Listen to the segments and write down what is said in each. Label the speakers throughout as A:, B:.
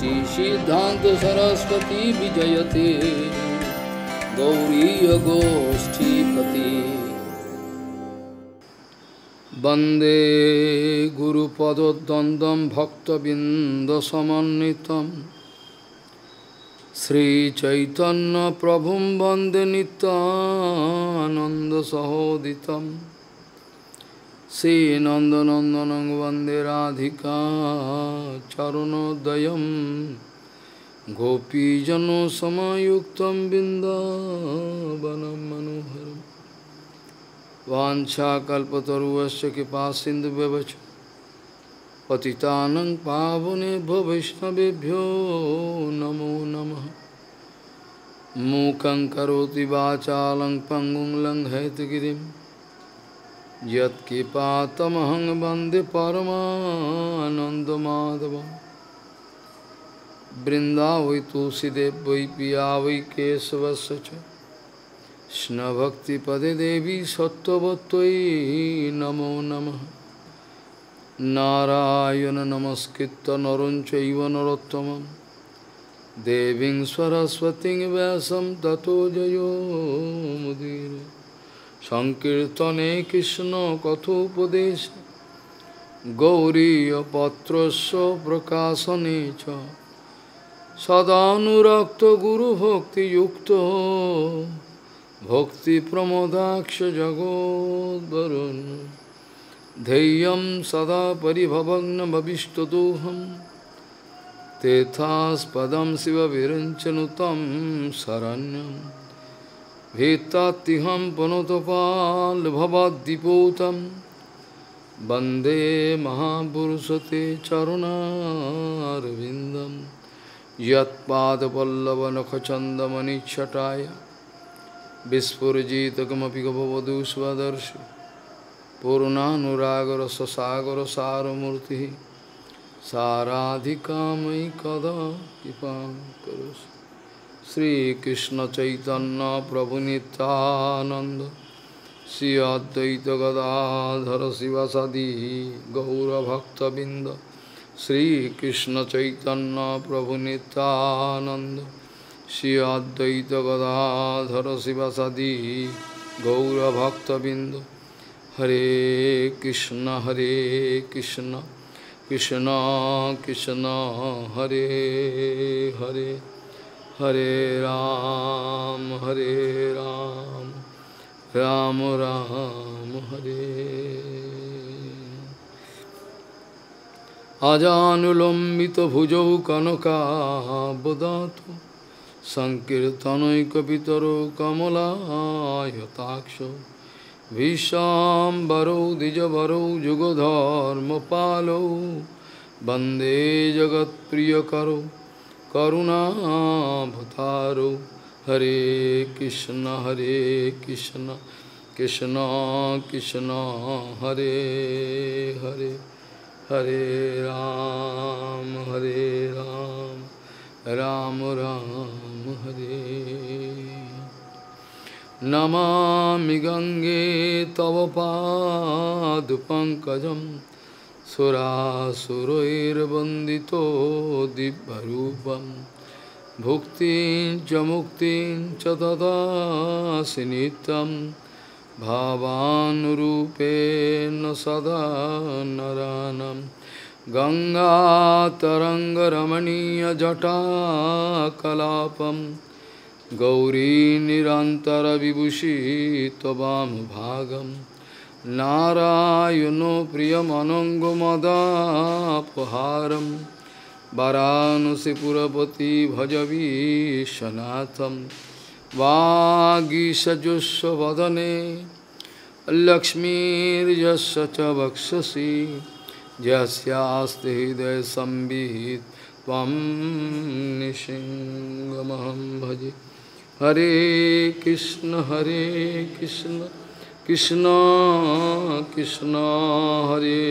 A: শ্রী সিদ্ধান্ত সরস্বতী বিজয়তে। গৌরীয় গোষ্ঠীপতি। বন্দে গুরুপদ্বন্দ্বম ভক্তবৃন্দসমন্বিতম। শ্রীচৈতন্য প্রভু বন্দে নিত্যানন্দসহোদিতম শ্রী নন্দনন্দন বন্দে রাধিকা চরণোদয় গোপীজন সময়ুক্ত বৃন্দন মনোহর বাঞ্ছা কল্পতরুশ কৃপা সিন্ধু ব্যবচ পতি পাবনে ভবৈষ্ণবেভ্যো নমো নম। মূকং করোতি বাচালং পঙ্গু লঙ্ঘয়ত হেতগিরিম यत्कृपातमहं वंदे परमानन्दमाधवं बृन्दावै तुलसीदेव वै पिया वै केशवस्य च। कृष्णभक्तिपदे देवी सत्त्ववत्त्वयि नमो नमः। नारायण नमस्कृत्य नरं चैव नरोत्तमं देवीं सरस्वतीं व्यासं ततो जयो मुदीर सङ्कीर्तने कृष्णकथोपदेश गौरीयपत्रस्य प्रकाशने च सदानुरक्तगुरुभक्तियुक्तो भक्तिप्रमोदाक्षजगोद्वरुन् धैर्यं सदा परिभवग्नभविष्टदोहं तेथास्पदं शिवविरञ्चनुतं शरण्यं भीत्तात्तिहं पुनतपाल्भवद्दिपूतं वन्दे महापुरुषते चरुणारविन्दं यत्पादपल्लवनखचन्दमनिच्छटाय विस्फुजितकमपि गभवधू स्वदर्शि पूर्णानुरागर ससागर सारमूर्ति साराधिका मयि कदा শ্রীকৃষ্ণ চৈতন্য প্রভু নিত্যানন্দ, শ্রী অদ্বৈত গদাধর শিবাসাদি গৌরভক্তবৃন্দ শ্রীকৃষ্ণ চৈতন্য প্রভু নিত্যানন্দ, শ্রী অদ্বৈত গদাধর শিবাসাদি গৌরভক্তবৃন্দ। হরে কৃষ্ণ হরে Krishna Krishna Krishna, Hare Hare. Hare Ram, Hare Ram, Ram Ram, Hare আজানুলম্বিত ভুজৌ কনকাবদাত সংকীর্তনৈকিতর কমলায়তাক্ষ বিশ্বাম্বরৌ দ্বিজবরৌ যুগধর্ম পালৌ বন্দে জগৎপ্রিয়করৌ। करुणाभतारौ। हरे कृष्ण हरे कृष्ण कृष्ण कृष्ण, हरे हरे हरे राम हरे राम राम राम, हरे। नमामि गङ्गे तव पादपङ्कजं सुरासुरैर्वन्दितो दिव्यरूपं भुक्तिं च मुक्तिं च ददासि नित्यं भावानुरूपेण सदा नरानं गङ्गातरङ्गरमणीयजटाकलापं गौरी निरन्तरविभूषी त्ववामभागं नारायणो प्रियमनङ्गमदापहारं वरानसिपुरपति भजवीशनाथं वागीषजुस्वदने लक्ष्मीर्यस्य च वक्षसि यस्यास्ति हृदयसंवित् त्वं निशिङ्गमहं भजे। हरे कृष्ण हरे कृष्ण। कृष्ण कृष्ण, हरे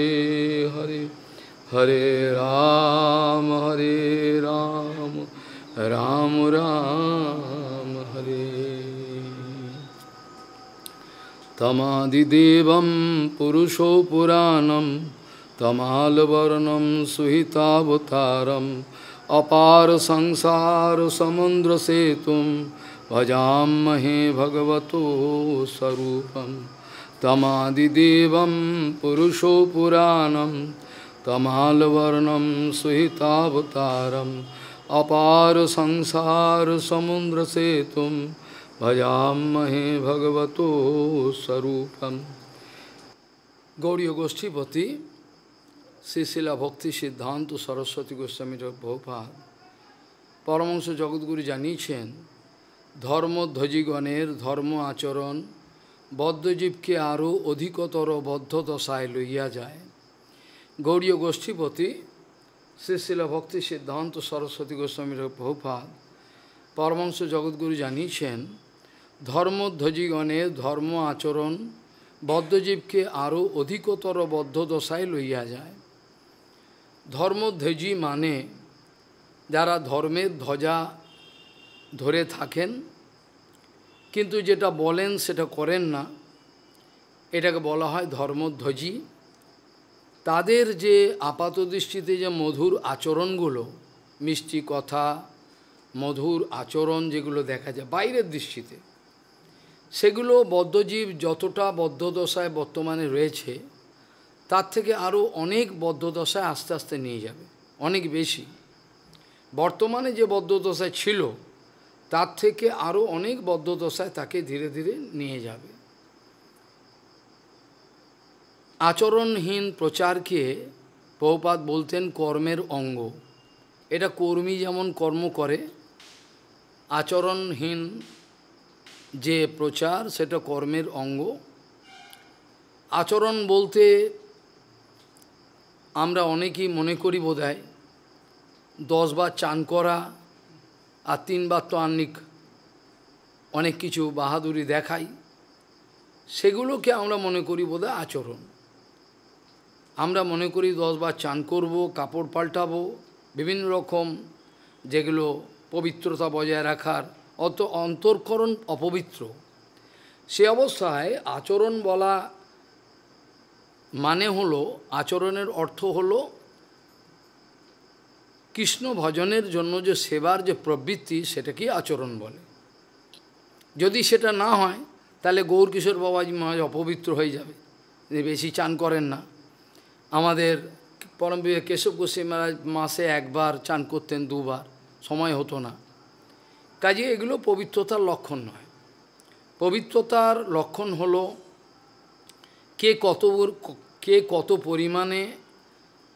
A: हरे हरे राम हरे राम राम राम, हरे। तमादिदेवं पुरुषो पुराणं, तमालवर्णं सुहितावतारं, अपार संसार समुद्र से तुम भजामहे भगवतो स्वरूपम तमादिदेवं पुरुषो पुराणं तमालवर्णं सुहितावतारम् अपार संसार समुद्र से तुम भजामहे भगवतो स्वरूपम गौड़ी गोष्ठीपति শ্রীশিলা ভক্তি সিদ্ধান্ত সরস্বতী গোস্বামীর বহুপাত পরমংশ জগৎগুরু জানিয়েছেন ধর্মধ্বজিগণের ধর্ম আচরণ বদ্ধজীবকে আরও অধিকতর বদ্ধ দশায় লইয়া যায়। গৌরীয় গোষ্ঠীপতি শ্রীশিলা ভক্তি সিদ্ধান্ত সরস্বতী গোস্বামীর বহুপাত পরমংশ জগৎগুরু জানিয়েছেন, ধর্মধ্বজিগণের ধর্ম আচরণ বদ্ধজীবকে আরও অধিকতর বদ্ধ দশায় লইয়া যায়। ধর্মধ্বজি মানে যারা ধর্মের ধ্বজা ধরে থাকেন কিন্তু যেটা বলেন সেটা করেন না। এটাকে বলা হয় ধর্মধ্বজি। তাদের যে আপাত দৃষ্টিতে যে মধুর আচরণগুলো, মিষ্টি কথা, মধুর আচরণ যেগুলো দেখা যায় বাইরের দৃষ্টিতে, সেগুলো বদ্ধজীব যতটা বদ্ধদশায় বর্তমানে রয়েছে, তার থেকে আরও অনেক বদ্ধদশায় আস্তে আস্তে নিয়ে যাবে, অনেক বেশি। বর্তমানে যে বদ্ধদশায় ছিল তার থেকে আরও অনেক বদ্ধদশায় তাকে ধীরে ধীরে নিয়ে যাবে। আচরণহীন প্রচারকে বহুপাত বলতেন কর্মের অঙ্গ। এটা কর্মী যেমন কর্ম করে, আচরণহীন যে প্রচার, সেটা কর্মের অঙ্গ। আচরণ বলতে আমরা অনেকেই মনে করি বোধ হয় দশবার চান করা আর তিনবার তো আনিক অনেক কিছু বাহাদুরি দেখাই, সেগুলোকে আমরা মনে করি বোধ আচরণ। আমরা মনে করি দশবার চান করব, কাপড় পাল্টাবো, বিভিন্ন রকম যেগুলো পবিত্রতা বজায় রাখার অত অন্তর্করণ অপবিত্র। সে অবস্থায় আচরণ বলা মানে হলো, আচরণের অর্থ হলো কৃষ্ণ ভজনের জন্য যে সেবার যে প্রবৃত্তি সেটাকেই আচরণ বলে? যদি সেটা না হয়, তাহলে গৌর কিশোর বাবাজি মহারাজ অপবিত্র হয়ে যাবে। বেশি চান করেন না। আমাদের পরম বিবেক কেশব গোস্বী মহারাজ মাসে একবার চান করতেন দুবার। সময় হতো না। কাজে এগুলো পবিত্রতার লক্ষণ নয়। পবিত্রতার লক্ষণ হলো কে কত কে কত পরিমাণে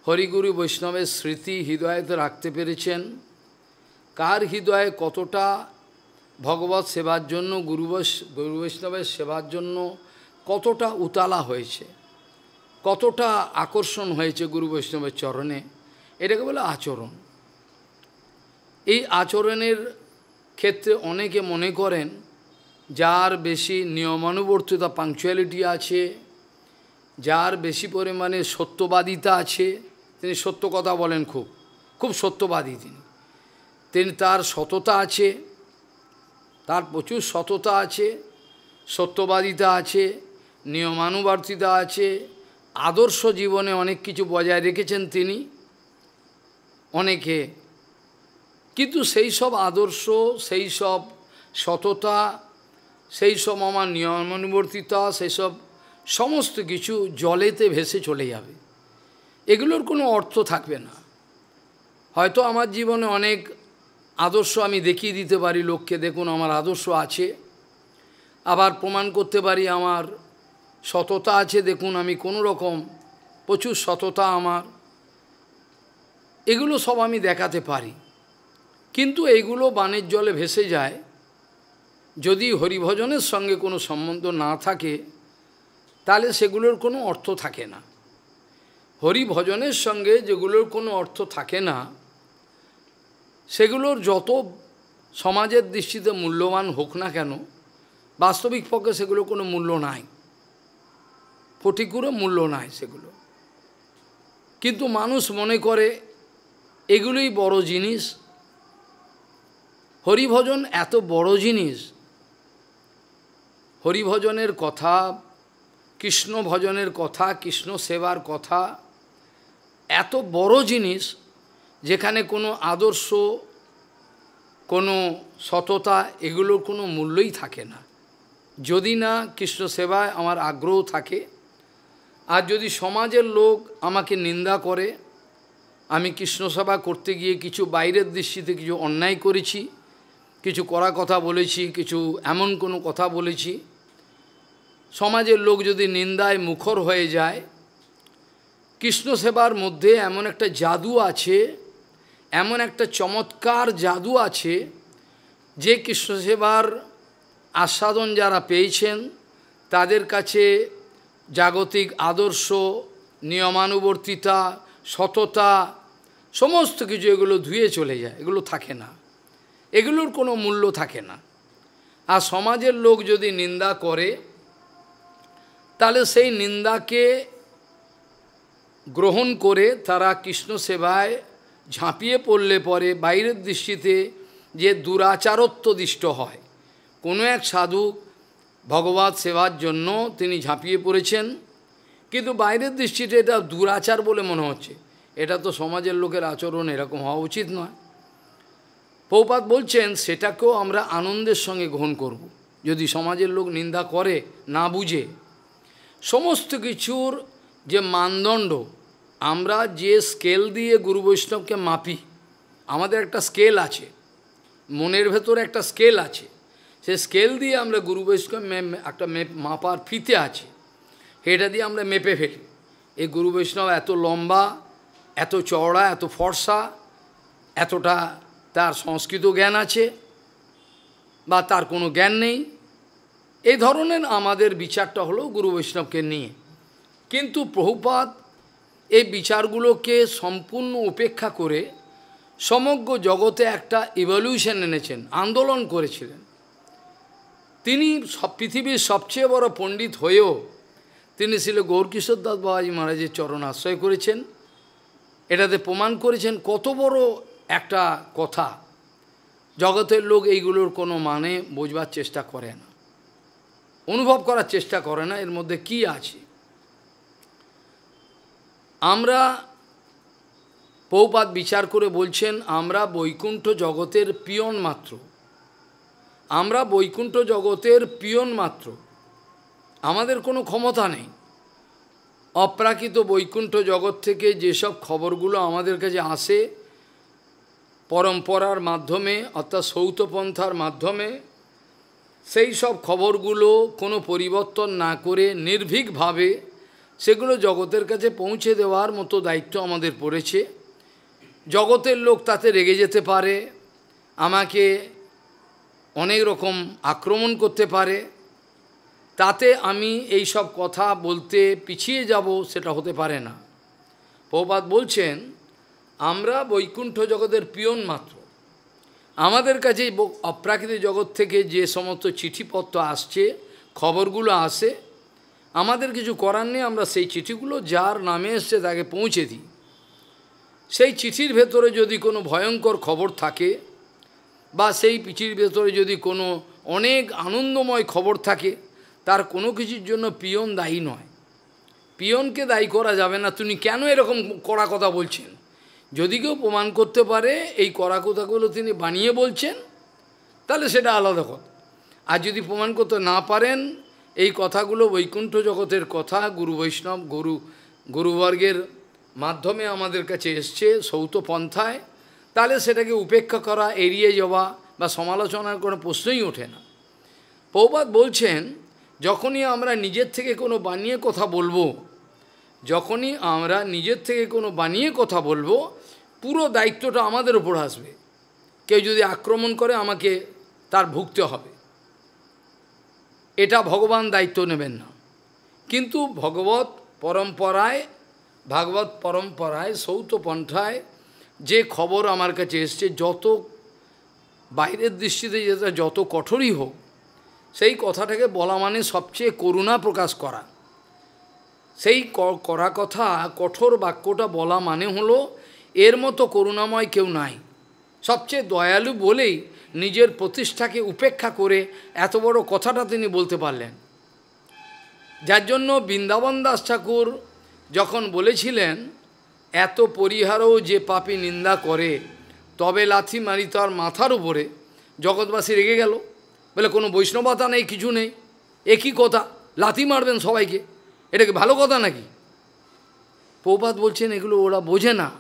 A: হরিগুরু বৈষ্ণবের স্মৃতি হৃদয়তে রাখতে পেরেছেন। কার হৃদয়ে কতটা ভগবত সেবার জন্য, গুরু গুরু বৈষ্ণবের সেবার জন্য কতটা উতালা হয়েছে, কতটা আকর্ষণ হয়েছে গুরু বৈষ্ণবের চরণে, এটাকে বলে আচরণ। এই আচরণের ক্ষেত্রে অনেকে মনে করেন, যার বেশি নিয়মানুবর্তিতা পাংচুয়ালিটি আছে, যার বেশি পরিমাণে সত্যবাদিতা আছে তিনি সত্য কথা বলেন খুব খুব সত্যবাদী তিনি। তিনি তার সততা আছে, তার প্রচুর সততা আছে, সত্যবাদিতা আছে, নিয়মানুবর্তিতা আছে, আদর্শ জীবনে অনেক কিছু বজায় রেখেছেন তিনি অনেকে। কিন্তু সেই সব আদর্শ, সেই সব সততা, সেই সব আমার নিয়মানুবর্তিতা, সেই সব সমস্ত কিছু জলেতে ভেসে চলে যাবে। এগুলোর কোনো অর্থ থাকবে না। হয়তো আমার জীবনে অনেক আদর্শ আমি দেখিয়ে দিতে পারি লোককে, দেখুন আমার আদর্শ আছে। আবার প্রমাণ করতে পারি আমার সততা আছে, দেখুন আমি কোনো রকম প্রচুর সততা আমার। এগুলো সব আমি দেখাতে পারি। কিন্তু এইগুলো বানের জলে ভেসে যায়। যদি হরিভজনের সঙ্গে কোনো সম্বন্ধ না থাকে, তাহলে সেগুলোর কোনো অর্থ থাকে না। হরিভজনের সঙ্গে যেগুলোর কোনো অর্থ থাকে না, সেগুলোর যত সমাজের দৃষ্টিতে মূল্যবান হোক না কেন, বাস্তবিক পক্ষে সেগুলো কোনো মূল্য নাই। ফটিকুরও মূল্য নাই সেগুলো। কিন্তু মানুষ মনে করে, এগুলোই বড় জিনিস। হরিভজন এত বড় জিনিস। হরিভজনের কথা কৃষ্ণ ভজনের কথা, কৃষ্ণ সেবার কথা এত বড় জিনিস যেখানে কোনো আদর্শ, কোনো সততা এগুলোর কোনো মূল্যই থাকে না। যদি না কৃষ্ণ সেবায় আমার আগ্রহ থাকে, আর যদি সমাজের লোক আমাকে নিন্দা করে, আমি কৃষ্ণ সেবা করতে গিয়ে কিছু বাইরের দৃষ্টিতে কিছু অন্যায় করেছি, কিছু করা কথা বলেছি, কিছু এমন কোনো কথা বলেছি, সমাজের লোক যদি নিন্দায় মুখর হয়ে যায় কৃষ্ণ সেবার মধ্যে এমন একটা জাদু আছে, এমন একটা চমৎকার জাদু আছে যে কৃষ্ণ সেবার আস্বাদন যারা পেয়েছেন, তাদের কাছে জাগতিক আদর্শ, নিয়মানুবর্তিতা, সততা, সমস্ত কিছু এগুলো ধুয়ে চলে যায়, এগুলো থাকে না। এগুলোর কোনো মূল্য থাকে না। আর সমাজের লোক যদি নিন্দা করে, তাহলে সেই নিন্দাকে গ্রহণ করে তারা কৃষ্ণ সেবায় ঝাঁপিয়ে পড়লে পরে বাইরের দৃষ্টিতে যে দুরাচারত্ব দৃষ্ট হয়। কোনো এক সাধু ভগবত সেবার জন্য তিনি ঝাঁপিয়ে পড়েছেন, কিন্তু বাইরের দৃষ্টিতে এটা দুরাচার বলে মনে হচ্ছে। এটা তো সমাজের লোকের আচরণ এরকম হওয়া উচিত নয়। পৌপাত বলছেন, সেটাকেও আমরা আনন্দের সঙ্গে গ্রহণ করব। যদি সমাজের লোক নিন্দা করে, না বুঝে, সমস্ত কিছুর যে মানদণ্ড, আমরা যে স্কেল দিয়ে গুরু বৈষ্ণবকে মাপি, আমাদের একটা স্কেল আছে, মনের ভেতরে একটা স্কেল আছে সে স্কেল দিয়ে আমরা গুরু বৈষ্ণব একটা মাপার ফিতে আছে এটা দিয়ে আমরা মেপে ফেলি। এই গুরু বৈষ্ণব এত লম্বা, এত চওড়া, এত ফর্সা, এতটা তার সংস্কৃত জ্ঞান আছে, বা তার কোনো জ্ঞান নেই। এই ধরনের আমাদের বিচারটা হলো গুরু বৈষ্ণবকে নিয়ে। কিন্তু প্রভুপাত এই বিচারগুলোকে সম্পূর্ণ উপেক্ষা করে সমগ্র জগতে একটা ইভলিউশন এনেছেন, আন্দোলন করেছিলেন। তিনি পৃথিবীর সবচেয়ে বড় পণ্ডিত হয়েও তিনি ছিল গৌরকিশোর দাস বাবাজি মহারাজের চরণ আশ্রয় করেছেন। এটাতে প্রমাণ করেছেন কত বড় একটা কথা। জগতের লোক এইগুলোর কোনো মানে বোঝবার চেষ্টা করে না। অনুভব করার চেষ্টা করে না, এর মধ্যে কি আছে? আমরা পৌপাত বিচার করে বলছেন, আমরা বৈকুণ্ঠ জগতের পিয়ন মাত্র। আমরা বৈকুণ্ঠ জগতের পিয়ন মাত্র। আমাদের কোনো ক্ষমতা নেই। অপ্রাকৃত বৈকুণ্ঠ জগৎ থেকে যেসব খবরগুলো আমাদের কাছে আসে, পরম্পরার মাধ্যমে অর্থাৎ সৌতপন্থার মাধ্যমে, সেই সব খবরগুলো কোনো পরিবর্তন না করে নির্ভীকভাবে সেগুলো জগতের কাছে পৌঁছে দেওয়ার মতো দায়িত্ব আমাদের পড়েছে। জগতের লোক তাতে রেগে যেতে পারে, আমাকে অনেক রকম আক্রমণ করতে পারে। তাতে আমি এই সব কথা বলতে পিছিয়ে যাব সেটা হতে পারে না। প্রপাত বলছেন, আমরা বৈকুণ্ঠ জগতের পিয়ন মাত্র। আমাদের কাছে অপ্রাকৃতিক জগৎ থেকে যে সমস্ত চিঠিপত্র আসছে, খবরগুলো আসে আমাদের কিছু করার নেই, আমরা সেই চিঠিগুলো যার নামে এসছে তাকে পৌঁছে দিই। সেই চিঠির ভেতরে যদি কোনো ভয়ঙ্কর খবর থাকে বা সেই চিঠির ভেতরে যদি কোনো অনেক আনন্দময় খবর থাকে, তার কোনো কিছুর জন্য পিয়ন দায়ী নয়। পিয়নকে দায়ী করা যাবে না, তুমি কেন এরকম কড়া কথা বলছেন? যদি কেউ প্রমাণ করতে পারে এই কড়া কথাগুলো তিনি বানিয়ে বলছেন, তাহলে সেটা আলাদা কথা। আর যদি প্রমাণ করতে না পারেন এই কথাগুলো বৈকুণ্ঠ জগতের কথা গুরু বৈষ্ণব, গুরু, গুরুবর্গের মাধ্যমে আমাদের কাছে এসছে সৌত পন্থায়। তাহলে সেটাকে উপেক্ষা করা, এড়িয়ে যাওয়া বা সমালোচনার কোনো প্রশ্নই ওঠে না। পৌপাত বলছেন, যখনই আমরা নিজের থেকে কোনো বানিয়ে কথা বলব, যখনই আমরা নিজের থেকে কোনো বানিয়ে কথা বলব, পুরো দায়িত্বটা আমাদের ওপর আসবে। কেউ যদি আক্রমণ করে আমাকে, তার ভুগতে হবে। এটা ভগবান দায়িত্ব নেবেন না। কিন্তু ভগবত পরম্পরায়, ভাগবত পরম্পরায়, সৌত পন্থায় যে খবর আমার কাছে এসছে, যত বাইরের দৃষ্টিতে যেটা যত কঠোরই হোক, সেই কথাটাকে বলা মানে সবচেয়ে করুণা প্রকাশ করা। সেই করা কথা, কঠোর বাক্যটা বলা মানে হলো, এর মতো করুণাময় কেউ নাই। সবচেয়ে দয়ালু বলেই নিজের প্রতিষ্ঠাকে উপেক্ষা করে এত বড় কথাটা তিনি বলতে পারলেন। যার জন্য বৃন্দাবন দাস ঠাকুর যখন বলেছিলেন, এত পরিহারও যে পাপি নিন্দা করে, তবে লাথি মারি তার মাথার উপরে জগৎবাসী রেগে গেল। বলে, কোনো বৈষ্ণবতা নেই, কিছু নেই। একই কথা? লাথি মারবেন সবাইকে? এটা কি ভালো কথা নাকি? পৌপাত বলছেন, এগুলো ওরা বোঝে না।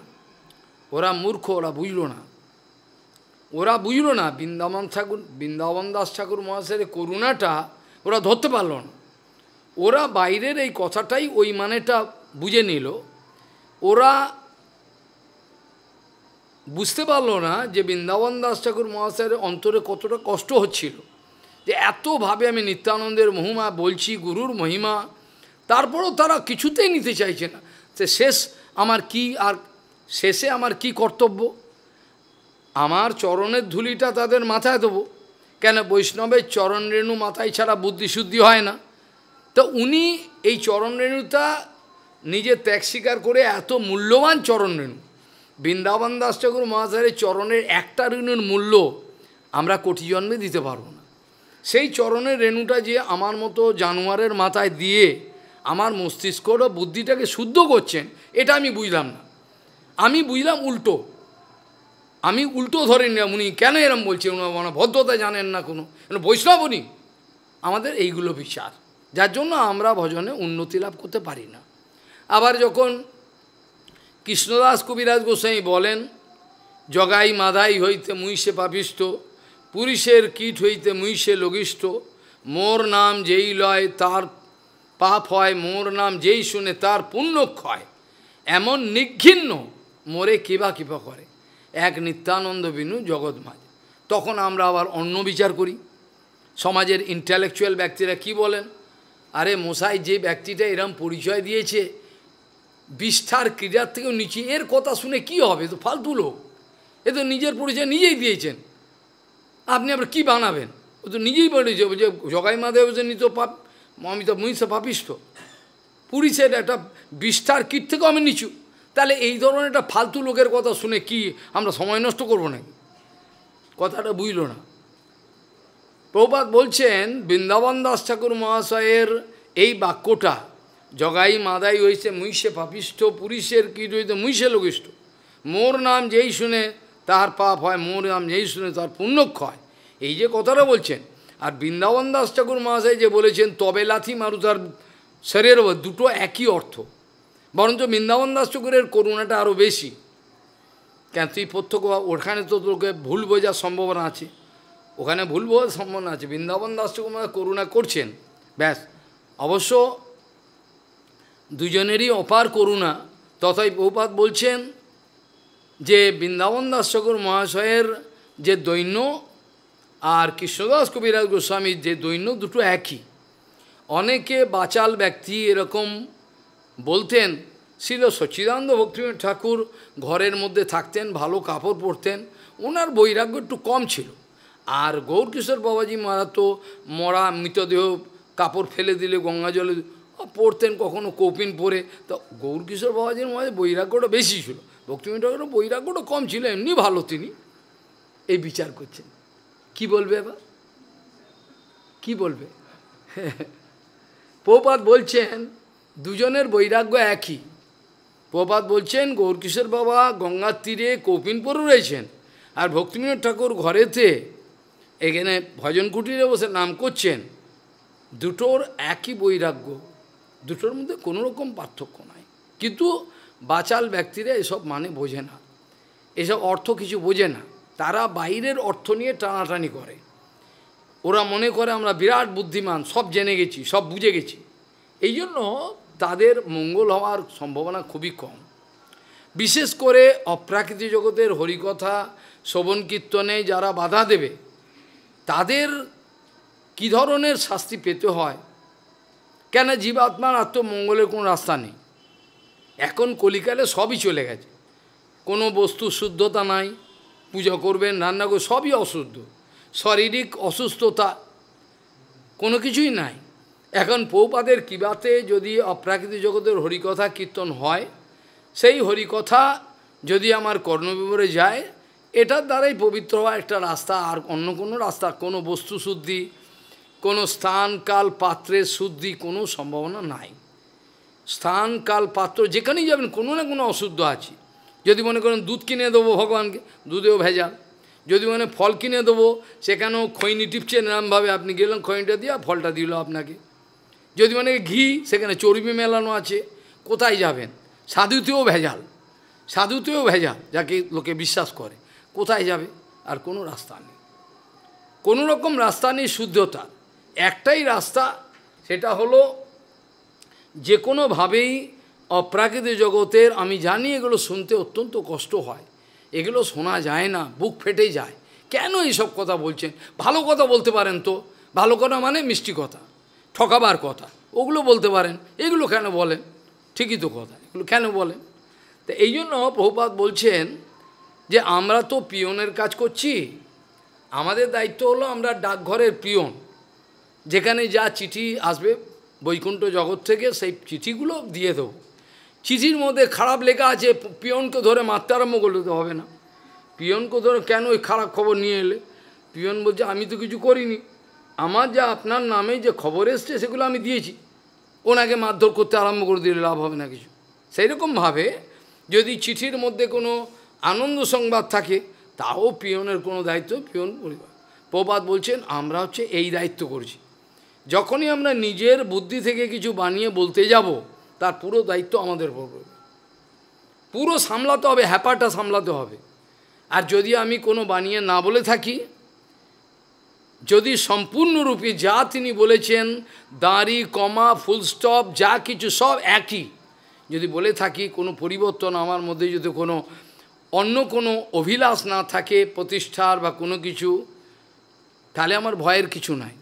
A: ওরা মূর্খ, ওরা বুঝলো না। ওরা বুঝলো না, বৃন্দাবন ঠাকুর, বৃন্দাবন দাস ঠাকুর মহাশয়ের করুণাটা ওরা ধরতে পারল না। ওরা বাইরের এই কথাটাই ওই মানেটা বুঝে নিল। ওরা বুঝতে পারল না যে বৃন্দাবন দাস ঠাকুর মহাশয়ের অন্তরে কতটা কষ্ট হচ্ছিল। যে এতভাবে আমি নিত্যানন্দের মহিমা বলছি, গুরুর মহিমা, তারপরও তারা কিছুতেই নিতে চাইছে না। সে শেষ আমার কি আর শেষে আমার কি কর্তব্য? আমার চরণের ধুলিটা তাদের মাথায় দেবো। কেন বৈষ্ণবের চরণ রেণু মাথায় ছাড়া বুদ্ধিশুদ্ধি হয় না? তো উনি এই চরণ রেণুটা নিজে ত্যাগ স্বীকার করে এত মূল্যবান চরণ রেণু। বৃন্দাবন দাস ঠাকুর মহাশয়ের চরণের একটা রেণুর মূল্য আমরা কোটি জন্মে দিতে পারব না। সেই চরণের রেণুটা যে আমার মতো জানোয়ারের মাথায় দিয়ে আমার মস্তিষ্কর বুদ্ধিটাকে শুদ্ধ করছেন, এটা আমি বুঝলাম না। আমি বুঝলাম উল্টো। আমি উল্টো ধরে নিলাম, উনি কেন এরম বলছে? উনি ভদ্রতা জানেন না কোনো। বৈষ্ণব উনি আমাদের এইগুলো বিচার, যার জন্য আমরা ভজনে উন্নতি লাভ করতে পারি না। আবার যখন কৃষ্ণদাস কবিরাজ গোসাই বলেন, জগাই মাদাই হইতে মুইসে পাপিষ্ট পুরুষের কীট হইতে মুইসে লঘিষ্ঠ, মোর নাম যেই লয় তার পাপ হয়, মোর নাম যেই শুনে তার পুণ্য ক্ষয়, এমন নিঘিন্ন মোরে কিবা কিবা করে। এক নিত্যানন্দ বিনু জগৎ মাঝে। তখন আমরা আবার অন্য বিচার করি। সমাজের ইন্টালেকচুয়াল ব্যক্তিরা কি বলেন? আরে মশাই, যে ব্যক্তিটা এরম পরিচয় দিয়েছে, বিষ্ঠার ক্রীড়ার থেকেও নিচে, এর কথা শুনে কি হবে? তো ফালতু লোক। এ তো নিজের পরিচয় নিজেই দিয়েছেন। আপনি আবার কী বানাবেন? ও তো নিজেই বলেছে যে জগাই মাদেব যে নিত পাপ, আমি তো মুইসা পাপিষ্ট। পুলিশের একটা বিষ্ঠার কীট থেকেও আমি নিচু। তাহলে এই ধরনের একটা ফালতু লোকের কথা শুনে কি আমরা সময় নষ্ট করব নাকি? কথাটা বুঝল না। প্রপাত বলছেন, বৃন্দাবন দাস ঠাকুর মহাশয়ের এই বাক্যটা, জগাই মাদাই হয়েছে মুইসে পাপিষ্ঠ, পুরুষের কীট হইতে মুইসে লঘিষ্ঠ মোর নাম যেই শুনে তার পাপ হয়, মোর নাম যেই শুনে তার পুণ্যক্ষয় এই যে কথাটা বলছেন, আর বৃন্দাবন দাস ঠাকুর মহাশয় যে বলেছেন, তবে লাথি মারু তার শরীরের দুটো একই অর্থ। বরঞ্চ বৃন্দাবন দাস ঠাকুরের করুণাটা আরও বেশি। কেন? তুই প্রত্যক্ষ ওখানে তো তোকে ভুল বোঝার সম্ভাবনা আছে। ওখানে ভুল বোঝার সম্ভাবনা আছে। বৃন্দাবন দাস ঠাকুর করুণা করছেন। ব্যাস। অবশ্য দুজনেরই অপার করুণা। তথাই বহুপাত বলছেন যে, বৃন্দাবন দাস ঠাকুর মহাশয়ের যে দৈন্য আর কৃষ্ণদাস কবিরাজ গোস্বামীর যে দৈন্য দুটো একই। অনেকে বাচাল ব্যক্তি এরকম বলতেন, ছিল সচ্চিদানন্দ ভক্তিনাথ ঠাকুর ঘরের মধ্যে থাকতেন, ভালো কাপড় পরতেন, ওনার বৈরাগ্য একটু কম ছিল। আর গৌরকিশোর বাবাজি মারা তো মরা মৃতদেহ কাপড় ফেলে দিলে, গঙ্গা জলে পড়তেন কখনো কৌপিন পরে। তো গৌরকিশোর বাবাজির মধ্যে বৈরাগ্যটা বেশি ছিল। ভক্তিনাথ ঠাকুরের বৈরাগ্যটা কম ছিল, এমনি ভালো তিনি। এই বিচার করছেন। কি বলবে এবার? কি বলবে? পৌপাত বলছেন দুজনের বৈরাগ্য একই। প্রপাত বলছেন, গৌরকিশোর বাবা গঙ্গার তীরে কৌপিনপুরে রয়েছেন আর ভক্তিবিনোদ ঠাকুর ঘরেতে এখানে ভজন কুটিরে বসে নাম করছেন। দুটোর একই বৈরাগ্য, দুটোর মধ্যে কোনো রকম পার্থক্য নাই। কিন্তু বাচাল ব্যক্তিরা এসব মানে বোঝে না। এসব অর্থ কিছু বোঝে না। তারা বাইরের অর্থ নিয়ে টানাটানি করে। ওরা মনে করে আমরা বিরাট বুদ্ধিমান, সব জেনে গেছি, সব বুঝে গেছি। এই জন্য তাদের মঙ্গল হওয়ার সম্ভাবনা খুবই কম। বিশেষ করে অপ্রাকৃতিক জগতের হরিকথা, শ্রবণ কীর্তনে যারা বাধা দেবে, তাদের কি ধরনের শাস্তি পেতে হয়? কেন জীবাত্মার আত্মমঙ্গলের কোনো রাস্তা নেই? এখন কলিকালে সবই চলে গেছে। কোনো বস্তু শুদ্ধতা নাই, পূজা করবেন, রান্না করবেন সবই অশুদ্ধ। শারীরিক অসুস্থতা কোনো কিছুই নাই। এখন পৌপাদের কিবাতে যদি অপ্রাকৃতিক জগতের হরিকথা কীর্তন হয়, সেই হরিকথা যদি আমার কর্ণবিবরে যায়, এটার দ্বারাই পবিত্র হওয়া একটা রাস্তা, আর অন্য কোনো রাস্তা, কোনো বস্তু শুদ্ধি, কোনো স্থান, কাল পাত্রের শুদ্ধি কোনো সম্ভাবনা নাই। স্থান, কাল, পাত্র, যেখানেই যাবেন, কোনো না কোনো অশুদ্ধ আছে। যদি মনে করেন দুধ কিনে দেবো ভগবানকে, দুধেও ভেজাল। যদি মনে ফল কিনে দেবো, সেখানেও খৈনি টিপছে এরমভাবে আপনি গেলেন, খৈনিটা দিয়ে ফলটা দিল আপনাকে। যদি মানে ঘি, সেখানে চর্বি মেলানো আছে, কোথায় যাবেন? সাধুতেও ভেজাল সাধুতেও ভেজাল, যাকে লোকে বিশ্বাস করে। কোথায় যাবে? আর কোনো রাস্তা নেই। কোনো রকম রাস্তা নেই শুদ্ধতা। একটাই রাস্তা, সেটা হলো যে কোনোভাবেই অপ্রাকৃতিক জগতের, আমি জানি এগুলো শুনতে অত্যন্ত কষ্ট হয়। এগুলো শোনা যায় না, বুক ফেটে যায়। কেন এইসব কথা বলছেন? ভালো কথা বলতে পারেন তো। ভালো কথা মানে মিষ্টি কথা। ঠকাবার কথা। ওগুলো বলতে পারেন, এগুলো কেন বলেন? ঠিকই তো কথা, এগুলো কেন বলেন? তো এই জন্য প্রভুপাত বলছেন যে, আমরা তো পিয়নের কাজ করছি। আমাদের দায়িত্ব হলো আমরা ডাকঘরের পিয়ন। যেখানে যা চিঠি আসবে, বৈকুণ্ঠ জগৎ থেকে সেই চিঠিগুলো দিয়ে দেবো। চিঠির মধ্যে খারাপ লেখা আছে, পিয়নকে ধরে মারতে আরম্ভ করলে তো হবে না। পিয়নকে ধরে কেন ওই খারাপ খবর নিয়ে এলে? পিয়ন বলছে, আমি তো কিছু করিনি। আমার যা আপনার নামে যে খবর এসছে, সেগুলো আমি দিয়েছি। ওনাকে মারধর করতে আরম্ভ করে দিলে লাভ হবে না কিছু। সেই রকমভাবে যদি চিঠির মধ্যে কোনো আনন্দ সংবাদ থাকে, তাও পিয়নের কোনো দায়িত্ব পিয়ন পরিবার। প্রবাদ বলছেন, আমরা হচ্ছে এই দায়িত্ব করছি। যখনই আমরা নিজের বুদ্ধি থেকে কিছু বানিয়ে বলতে যাব, তার পুরো দায়িত্ব আমাদের পড়বে। পুরো সামলাতে হবে, হ্যাপাটা সামলাতে হবে। আর যদি আমি কোনো বানিয়ে না বলে থাকি যদি সম্পূর্ণরূপে যা তিনি বলেছেন, দাঁড়ি, কমা, ফুল স্টপ, যা কিছু সব একই, যদি বলে থাকি, কোনো পরিবর্তন আমার মধ্যে যদি কোনো অন্য কোনো অভিলাষ না থাকে, প্রতিষ্ঠার বা কোনো কিছু, তাহলে আমার ভয়ের কিছু নাই।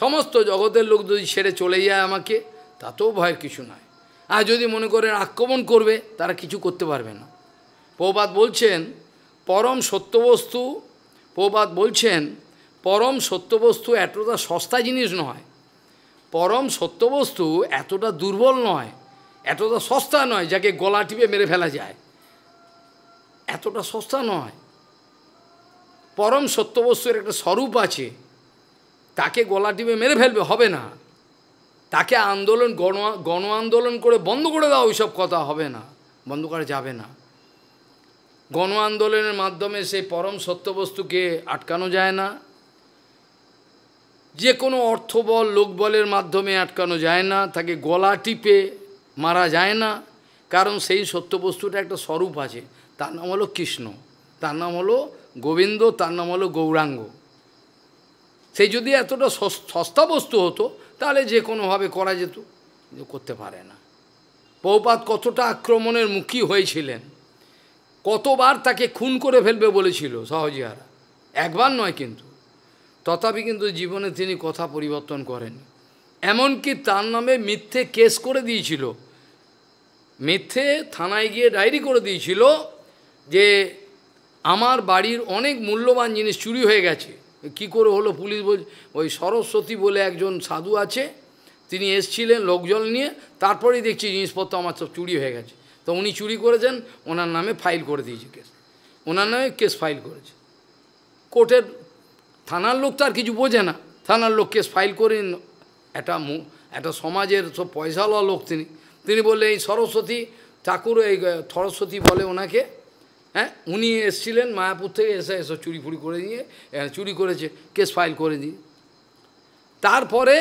A: সমস্ত জগতের লোক যদি ছেড়ে চলে যায় আমাকে, তাতেও ভয়ের কিছু নাই। আর যদি মনে করেন আক্রমণ করবে, তারা কিছু করতে পারবে না। প্রবাদ বলছেন, পরম সত্যবস্তু, প্রবাদ বলছেন পরম সত্যবস্তু এতটা সস্তা জিনিস নয়। পরম সত্যবস্তু এতটা দুর্বল নয়, এতটা সস্তা নয় যাকে গলা টিপে মেরে ফেলা যায়। এতটা সস্তা নয়। পরম সত্যবস্তুর একটা স্বরূপ আছে। তাকে গলা টিপে মেরে ফেলবে, হবে না। তাকে আন্দোলন, গণ গণ আন্দোলন করে বন্ধ করে দাও ওইসব কথা হবে না, বন্ধ করা যাবে না। গণ আন্দোলনের মাধ্যমে সেই পরম সত্যবস্তুকে আটকানো যায় না। যে কোনো অর্থবল লোকবলের মাধ্যমে আটকানো যায় না, তাকে গলা টিপে মারা যায় না। কারণ সেই সত্যবস্তুটা একটা স্বরূপ আছে। তার নাম হলো কৃষ্ণ, তার নাম হলো গোবিন্দ, তার নাম হলো গৌরাঙ্গ। সেই যদি এতটা সস্তা বস্তু হতো, তাহলে যে কোনোভাবে করা যেত করতে পারে না। পৌপাত কতটা আক্রমণের মুখী হয়েছিলেন, কতবার তাকে খুন করে ফেলবে বলেছিল সহজিয়ারা একবার নয় কিন্তু। তথাপি কিন্তু জীবনে তিনি কথা পরিবর্তন করেন। এমনকি তার নামে মিথ্যে কেস করে দিয়েছিল। মিথ্যে থানায় গিয়ে ডায়েরি করে দিয়েছিল যে আমার বাড়ির অনেক মূল্যবান জিনিস চুরি হয়ে গেছে। কি করে হলো পুলিশ বল, ওই সরস্বতী বলে একজন সাধু আছে, তিনি এসছিলেন লোকজন নিয়ে, তারপরেই দেখছি জিনিসপত্র আমার সব চুরি হয়ে গেছে। তো উনি চুরি করেছেন, ওনার নামে ফাইল করে দিয়েছে কেস। ওনার নামে কেস ফাইল করেছে। কোর্টের থানার লোক তো আর কিছু বোঝে না। থানার লোক কেস ফাইল করে একটা একটা সমাজের সব পয়সাওয়ালা লোক তিনি। তিনি বললে, এই সরস্বতী ঠাকুর, এই সরস্বতী বলে ওনাকে হ্যাঁ উনি এসছিলেন মায়াপুর থেকে এসে এসে চুরি ফুরি করে নিয়ে চুরি করেছে, কেস ফাইল করে দিয়ে। তারপরে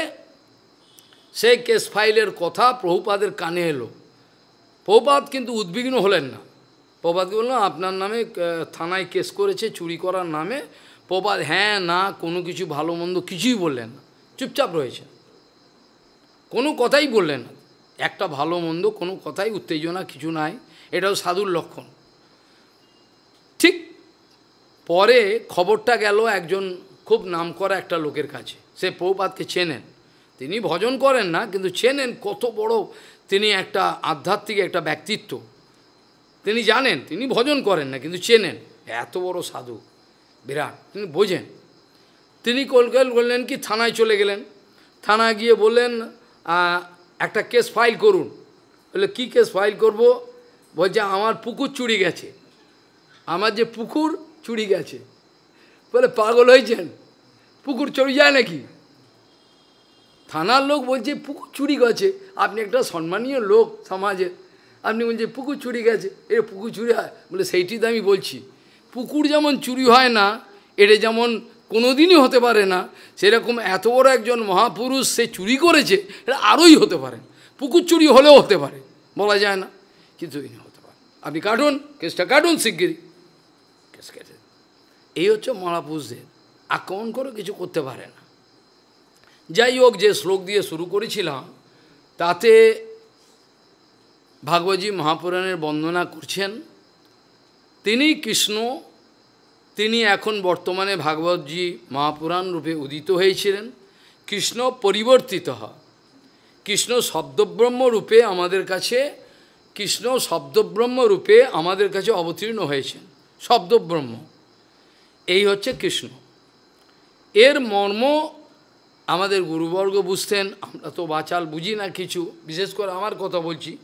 A: সেই কেস ফাইলের কথা প্রভুপাদের কানে এলো। প্রভুপাত কিন্তু উদ্বিগ্ন হলেন না। প্রভাতকে বললাম আপনার নামে থানায় কেস করেছে, চুরি করার নামে প্রভাত হ্যাঁ না, কোনো কিছু ভালো মন্দ কিছুই বললেন না। চুপচাপ রয়েছে কোনো কথাই বললেন না। একটা ভালো মন্দ কোনো কথাই, উত্তেজনা কিছু নাই। এটাও সাধুর লক্ষণ। ঠিক পরে খবরটা গেল একজন খুব নাম করা একটা লোকের কাছে। সে পৌপাতকে চেনেন। তিনি ভজন করেন না, কিন্তু চেনেন কত বড় তিনি একটা আধ্যাত্মিক একটা ব্যক্তিত্ব। তিনি জানেন, তিনি ভজন করেন না, কিন্তু চেনেন। এত বড় সাধু। বিরাট, তিনি বোঝেন। তিনি কলকাল বললেন কি, থানায় চলে গেলেন। থানায় গিয়ে বললেন একটা কেস ফাইল করুন। বলে, কি কেস ফাইল করব? বলছে, আমার পুকুর চুরি গেছে। আমার যে পুকুর চুরি গেছে। বলে, পাগল হয়েছেন? পুকুর চুরি যায় নাকি? থানার লোক বলছে, পুকুর চুরি গেছে। আপনি একটা সম্মানীয় লোক সমাজে। আপনি বলছেন, পুকুর চুরি গেছে। এ, পুকুর চুরি বলে, সেইটি তো আমি বলছি। পুকুর যেমন চুরি হয় না, এটা যেমন কোনোদিনই হতে পারে না, সেরকম এত বড় একজন মহাপুরুষ সে চুরি করেছে, এটা আরোই হতে পারে। পুকুর চুরি হলেও হতে পারে, বলা যায় না, কিন্তু হতে পারে। আপনি কাটুন, কেসটা কাটুন শিগগিরি কেস কেটে এই হচ্ছে মহাপুরুষদের, আক্রমণ করে কিছু করতে পারে না। যাই হোক, যে শ্লোক দিয়ে শুরু করেছিলাম, তাতে ভাগবতী মহাপুরাণের বন্দনা করছেন তিনি কৃষ্ণ, তিনি এখন বর্তমানে ভাগবতজি মহাপুরাণ রূপে উদিত হয়েছিলেন। কৃষ্ণ পরিবর্তিত হয় কৃষ্ণ শব্দব্রহ্ম রূপে আমাদের কাছে, কৃষ্ণ শব্দব্রহ্ম রূপে আমাদের কাছে অবতীর্ণ হয়েছেন। শব্দব্রহ্ম। এই হচ্ছে কৃষ্ণ। এর মর্ম আমাদের গুরুবর্গ বুঝতেন, আমরা তো বাচাল বুঝি না কিছু, বিশেষ করে আমার কথা বলছি।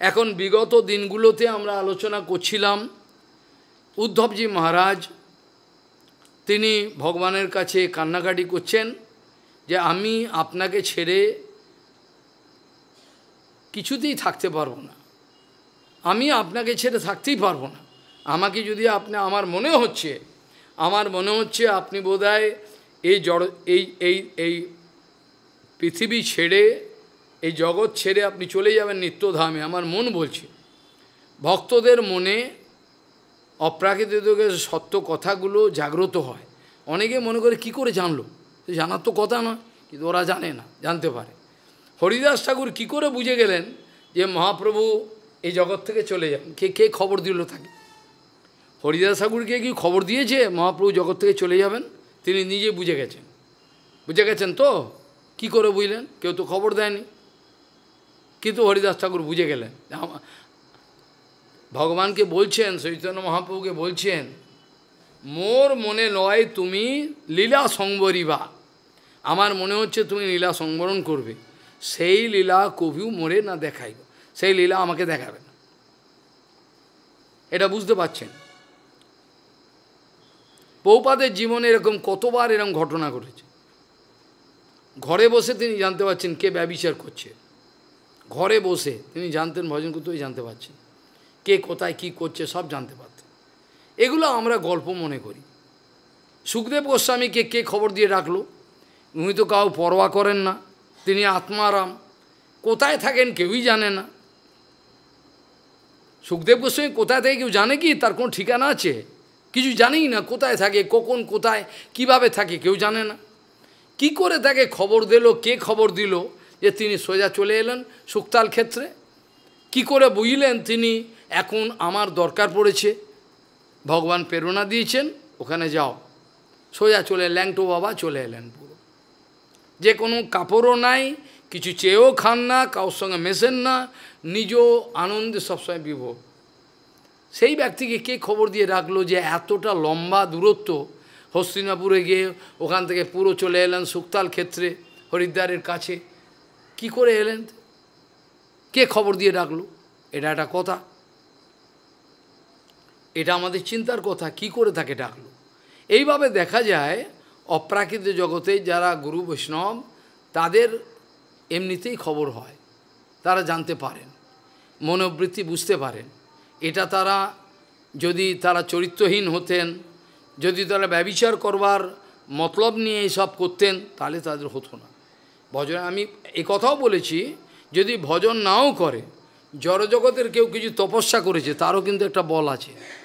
A: এখন বিগত দিনগুলোতে আমরা আলোচনা করছিলাম উদ্ধবজি মহারাজ, তিনি ভগবানের কাছে কান্নাকাটি করছেন যে আমি আপনাকে ছেড়ে কিছুতেই থাকতে পারব না। আমি আপনাকে ছেড়ে থাকতেই পারব না। আমাকে যদি আপনি, আমার মনে হচ্ছে, আমার মনে হচ্ছে আপনি বোধহয় এই জড়, এই এই এই পৃথিবী ছেড়ে, এই জগৎ ছেড়ে আপনি চলে যাবেন নিত্যধামে। আমার মন বলছে। ভক্তদের মনে অপ্রাকৃতিক সত্য কথাগুলো জাগ্রত হয়। অনেকে মনে করে, কি করে জানলো? জানার তো কথা নয়, কিন্তু ওরা জানে না, জানতে পারে। হরিদাস ঠাকুর কি করে বুঝে গেলেন যে মহাপ্রভু এই জগৎ থেকে চলে যান? কে কে খবর দিল তাকে? হরিদাস ঠাকুরকে কি খবর দিয়েছে, মহাপ্রভু জগৎ থেকে চলে যাবেন? তিনি নিজে বুঝে গেছেন। বুঝে গেছেন তো? কি করে বুঝলেন? কেউ তো খবর দেয়নি। কিন্তু হরিদাস ঠাকুর বুঝে গেলেন ভগবানকে বলছেন, চৈতন্য মহাপ্রভুকে বলছেন, মোর মনে নয় তুমি লীলা সংবরিবা আমার মনে হচ্ছে তুমি লীলা সংবরণ করবে। সেই লীলা কবিও মরে না দেখাইব। সেই লীলা আমাকে দেখাবে না। এটা বুঝতে পারছেন? পৌপাদের জীবনে এরকম কতবার এরকম ঘটনা ঘটেছে। ঘরে বসে তিনি জানতে পারছেন কে ব্যবিচার করছে। ঘরে বসে তিনি জানতেন, ভজন করতেই জানতে পারছেন। কে কোথায় কি করছে সব জানতে পারতেন। এগুলো আমরা গল্প মনে করি। সুখদেব গোস্বামীকে কে খবর দিয়ে রাখল উনি তো কাউ পরোয়া করেন না, তিনি আত্মারাম, কোথায় থাকেন কেউই জানে না। সুখদেব গোস্বামী কোথায় থেকে কেউ জানে কি? তার কোনো ঠিকানা আছে? কিছু জানেই না কোথায় থাকে, কখন কোথায়, কীভাবে থাকে কেউ জানে না। কি করে তাকে খবর দিল, কে খবর দিল? যে তিনি সোজা চলে এলেন সুক্তাল ক্ষেত্রে। কি করে বুঝলেন তিনি? এখন আমার দরকার পড়েছে। ভগবান প্রেরণা দিয়েছেন, ওখানে যাও। সোজা চলে ল্যাংটো বাবা চলে এলেন পুরো। যে কোনো কাপড়ও নাই, কিছু চেয়েও খান না, কারোর সঙ্গে মেশেন না, নিজ আনন্দে সবসময় বিভোগ সেই ব্যক্তিকে কে খবর দিয়ে রাখল যে এতটা লম্বা দূরত্ব? হস্তিনাপুরে গিয়ে ওখান থেকে পুরো চলে এলেন সুক্তাল ক্ষেত্রে, হরিদ্বারের কাছে। কি করে এলেন? কে খবর দিয়ে ডাকলো এটা একটা কথা। এটা আমাদের চিন্তার কথা, কি করে তাকে ডাকলো? এইভাবে দেখা যায়, অপ্রাকৃত জগতে যারা গুরু বৈষ্ণব, তাদের এমনিতেই খবর হয়। তারা জানতে পারেন, মনোবৃত্তি বুঝতে পারেন। এটা তারা, যদি তারা চরিত্রহীন হতেন, যদি তারা ব্যবিচার করবার মতলব নিয়ে এইসব করতেন, তাহলে তাদের হতো না। ভজন, আমি এ কথাও বলেছি, যদি ভজন নাও করে, জড়জগতের কেউ কিছু তপস্যা করেছে, তারও কিন্তু একটা বল আছে।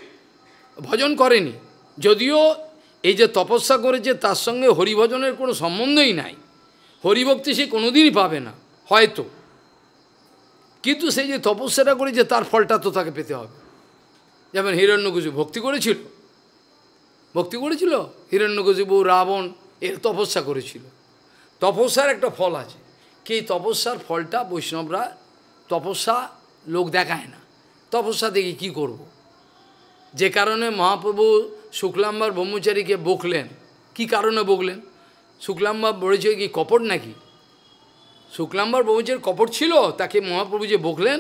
A: ভজন করেনি। যদিও এই যে তপস্যা করেছে তার সঙ্গে হরিভজনের কোনো সম্বন্ধই নাই, হরিভক্তি সে কোনোদিনই পাবে না, হয়তো। কিন্তু সেই যে তপস্যাটা করেছে তার ফলটা তো তাকে পেতে হবে। যেমন হিরণ্যকুশু ভক্তি করেছিল? ভক্তি করেছিল? হিরণ্যকশিপু রাবণ, এর তপস্যা করেছিল। তপস্যার একটা ফল আছে। কি তপস্যার ফলটা বৈষ্ণবরা, তপস্যা লোক দেখায় না। তপস্যা দেখি কি করব। যে কারণে মহাপ্রভু শুক্লাম্বার ব্রহ্মচারীকে বকলেন। কি কারণে বকলেন? শুক্লাম্বার বলেছে কি কপট নাকি? শুক্লাম্বার ব্রহ্মচারী কপট ছিল? তাকে মহাপ্রভু যে বকলেন,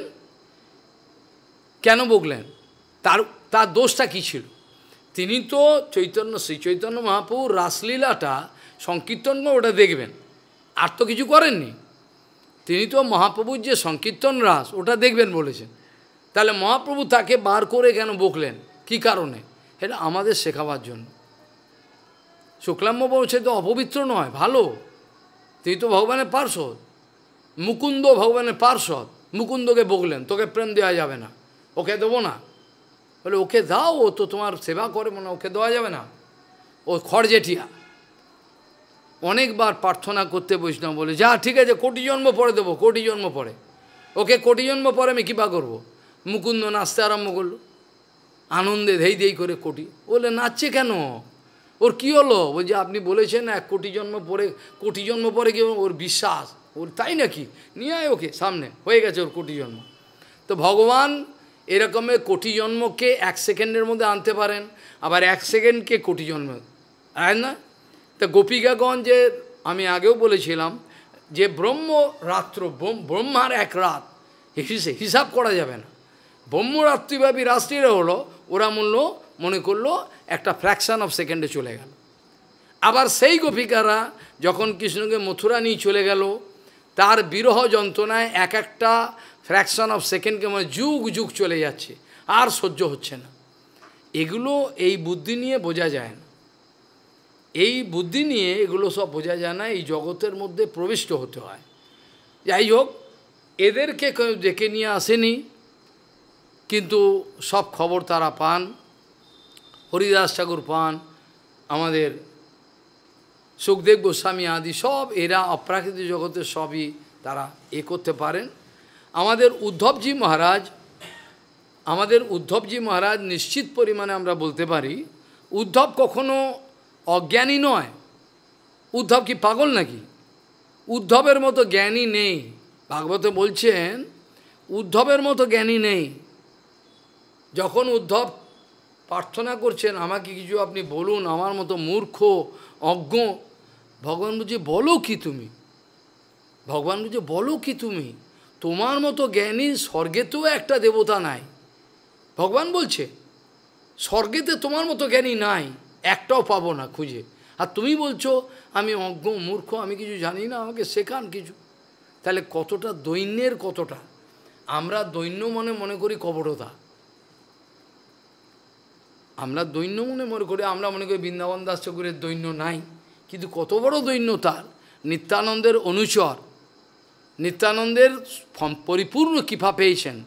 A: কেন বকলেন? তার তার দোষটা কী ছিল? তিনি তো চৈতন্য, শ্রী চৈতন্য মহাপ্রভুর রাসলীলাটা সংকীর্তন ওটা দেখবেন। আর তো কিছু করেননি। তিনি তো মহাপ্রভুর যে সংকীর্তন রাস, ওটা দেখবেন বলেছেন। তাহলে মহাপ্রভু তাকে বার করে কেন বকলেন? কি কারণে? এটা আমাদের শেখাবার জন্য। শুক্লাম্য বলছে তো অপবিত্র নয়, ভালো। তুই তো ভগবানের পার্শ্বদ। মুকুন্দ ভগবানের পার্শ্বদ। মুকুন্দকে বকলেন, তোকে প্রেম দেওয়া যাবে না, ওকে দেবো না। বলে, ওকে দাও, ও তো তোমার সেবা করে, মনে ওকে দেওয়া যাবে না। ও খড়জেঠিয়া। অনেকবার প্রার্থনা করতে বৈষ্ণব বলে, যা, ঠিক আছে, কোটি জন্ম পরে দেবো, কোটি জন্ম পরে। ওকে কোটি জন্ম পরে আমি কৃপা করব। মুকুন্দ নাচতে আরম্ভ করল। আনন্দে ধেই ধেই করে কোটি। বলে, নাচছে কেন? ওর কি হলো? বলছে আপনি বলেছেন, এক কোটি জন্ম পরে, কোটি জন্ম পরে কি ওর বিশ্বাস? ওর তাই নাকি? নিয়ে আয় ওকে সামনে, হয়ে গেছে ওর কোটি জন্ম। তো ভগবান এরকমের কোটি জন্মকে এক সেকেন্ডের মধ্যে আনতে পারেন, আবার এক সেকেন্ডকে কোটি জন্ম। আর না? তা গোপিকাগঞ্জে আমি আগেও বলেছিলাম যে ব্রহ্ম রাত্র ব্রহ্মার এক রাত হিসাব করা যাবে না। ব্রহ্মরাত্রিব্যাপী রাষ্ট্রীয় হলো, ওরা মূল্য মনে করল একটা ফ্র্যাকশান অফ সেকেন্ডে চলে গেল। আবার সেই গোপিকারা যখন কৃষ্ণকে মথুরা নিয়ে চলে গেল, তার বিরহ যন্ত্রণায় এক একটা ফ্র্যাকশন অফ সেকেন্ডকে মানে যুগ যুগ চলে যাচ্ছে, আর সহ্য হচ্ছে না। এগুলো এই বুদ্ধি নিয়ে বোঝা যায় না। এই বুদ্ধি নিয়ে এগুলো সব বোঝা যায় না, এই জগতের মধ্যে প্রবিষ্ট হতে হয়। যাই হোক, এদেরকে কেউ ডেকে নিয়ে আসেনি কিন্তু সব খবর তারা পান, হরিদাস ঠাকুর পান, আমাদের সুখদেব গোস্বামী আদি সব এরা অপ্রাকৃতিক জগতের সবই তারা এ করতে পারেন। আমাদের উদ্ধবজি মহারাজ, আমাদের উদ্ধবজি মহারাজ নিশ্চিত পরিমাণে আমরা বলতে পারি, উদ্ধব কখনো অজ্ঞানী নয়। উদ্ধব কি পাগল নাকি? উদ্ধবের মতো জ্ঞানী নেই। ভাগবত বলছেন, উদ্ধবের মতো জ্ঞানী নেই। যখন উদ্ধব প্রার্থনা করছেন, আমাকে কিছু আপনি বলুন, আমার মতো মূর্খ, অজ্ঞ, ভগবান বুঝে বলো কি তুমি? ভগবান বুঝে বলো কি তুমি? তোমার মতো জ্ঞানী স্বর্গেতেও একটা দেবতা নাই। ভগবান বলছে, স্বর্গেতে তোমার মতো জ্ঞানী নাই, একটাও পাবো না খুঁজে। আর তুমি বলছো, আমি অজ্ঞ, মূর্খ, আমি কিছু জানি না, আমাকে শেখান কিছু। তাহলে কতটা দৈন্যের কতটা? আমরা দৈন্য মনে মনে করি কবরতা আমরা দৈন্য মনে মনে করি, আমরা মনে করি বৃন্দাবন দাস ঠাকুরের দৈন্য নাই। কিন্তু কত বড় দৈন্য তার? নিত্যানন্দের অনুচর। নিত্যানন্দের পরিপূর্ণ কৃপা পেয়েছেন।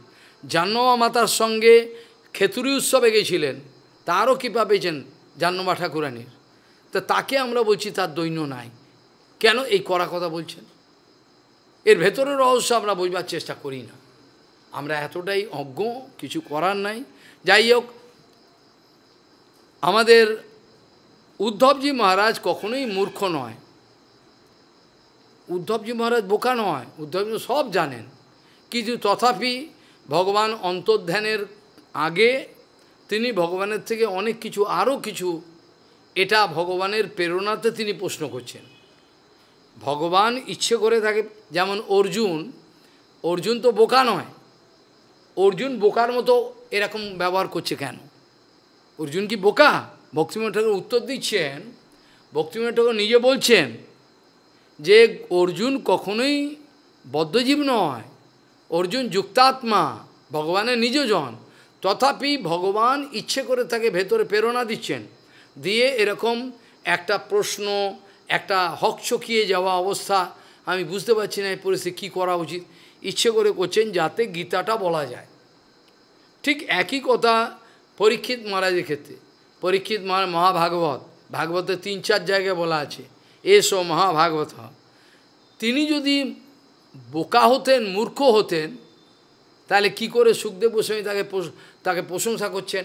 A: জাহ্নবা মাতার সঙ্গে খেতুরি উৎসবে গেছিলেন। তারও কৃপা পেয়েছেন জাহ্নবা ঠাকুরানির। তা তাকে আমরা বলছি তার দৈন্য নাই। কেন এই করা কথা বলছেন? এর ভেতরের রহস্য আমরা বুঝবার চেষ্টা করি না। আমরা এতটাই অজ্ঞ, কিছু করার নাই। যাই হোক আমাদের উদ্ধবজি মহারাজ কখনোই মূর্খ নয়। উদ্ধবজি মহারাজ বোকা নয়, উদ্ধবজি সব জানেন। কিন্তু তথাপি ভগবান অন্তর্ধ্যানের আগে তিনি ভগবানের থেকে অনেক কিছু, আরও কিছু, এটা ভগবানের প্রেরণাতে তিনি প্রশ্ন করছেন। ভগবান ইচ্ছে করে থাকে, যেমন অর্জুন অর্জুন তো বোকা নয়। অর্জুন বোকার মতো এরকম ব্যবহার করছে কেন? অর্জুন কি বোকা ভক্তিময় ঠাকুর উত্তর দিচ্ছেন ভক্তিময় ঠাকুর নিজে বলছেন যে অর্জুন কখনোই বদ্ধজীব নয়, অর্জুন যুক্তাত্মা, ভগবানের নিজজন। তথাপি ভগবান ইচ্ছে করে তাকে ভেতরে প্রেরণা দিচ্ছেন। দিয়ে এরকম একটা প্রশ্ন, একটা হক হকচকিয়ে যাওয়া অবস্থা, আমি বুঝতে পারছি না এই পরিস্থিতি কী করা উচিত। ইচ্ছে করে করছেন যাতে গীতাটা বলা যায়। ঠিক একই কথা পরীক্ষিত মহারাজের ক্ষেত্রে, পরীক্ষিত মহাভাগবত ভাগবতের তিন চার জায়গায় বলা আছে, এসো মহাভাগবত। তিনি যদি বোকা হতেন, মূর্খ হতেন, তাহলে কি করে সুখদেব গোস্বামী তাকে তাকে প্রশংসা করছেন?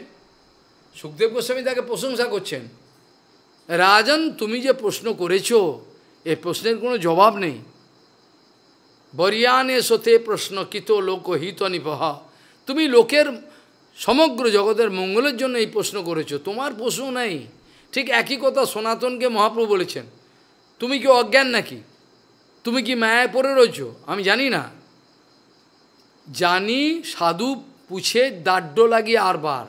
A: সুখদেব গোস্বামী তাকে প্রশংসা করছেন। রাজন, তুমি যে প্রশ্ন করেছ, এ প্রশ্নের কোনো জবাব নেই। বরিয়ানে সতে প্রশ্ন কিত লোকহিত নিপহ তুমি লোকের সমগ্র জগতের মঙ্গলের জন্য এই প্রশ্ন করেছ। তোমার প্রশ্ন নাই। ঠিক একই কথা সনাতনকে মহাপ্রভু বলেছেন। তুমি কি অজ্ঞান নাকি? তুমি কি মায়ায় পড়ে রয়েছ? আমি জানি না। জানি সাধু পুছে দাড্ড লাগিয়ে আরবার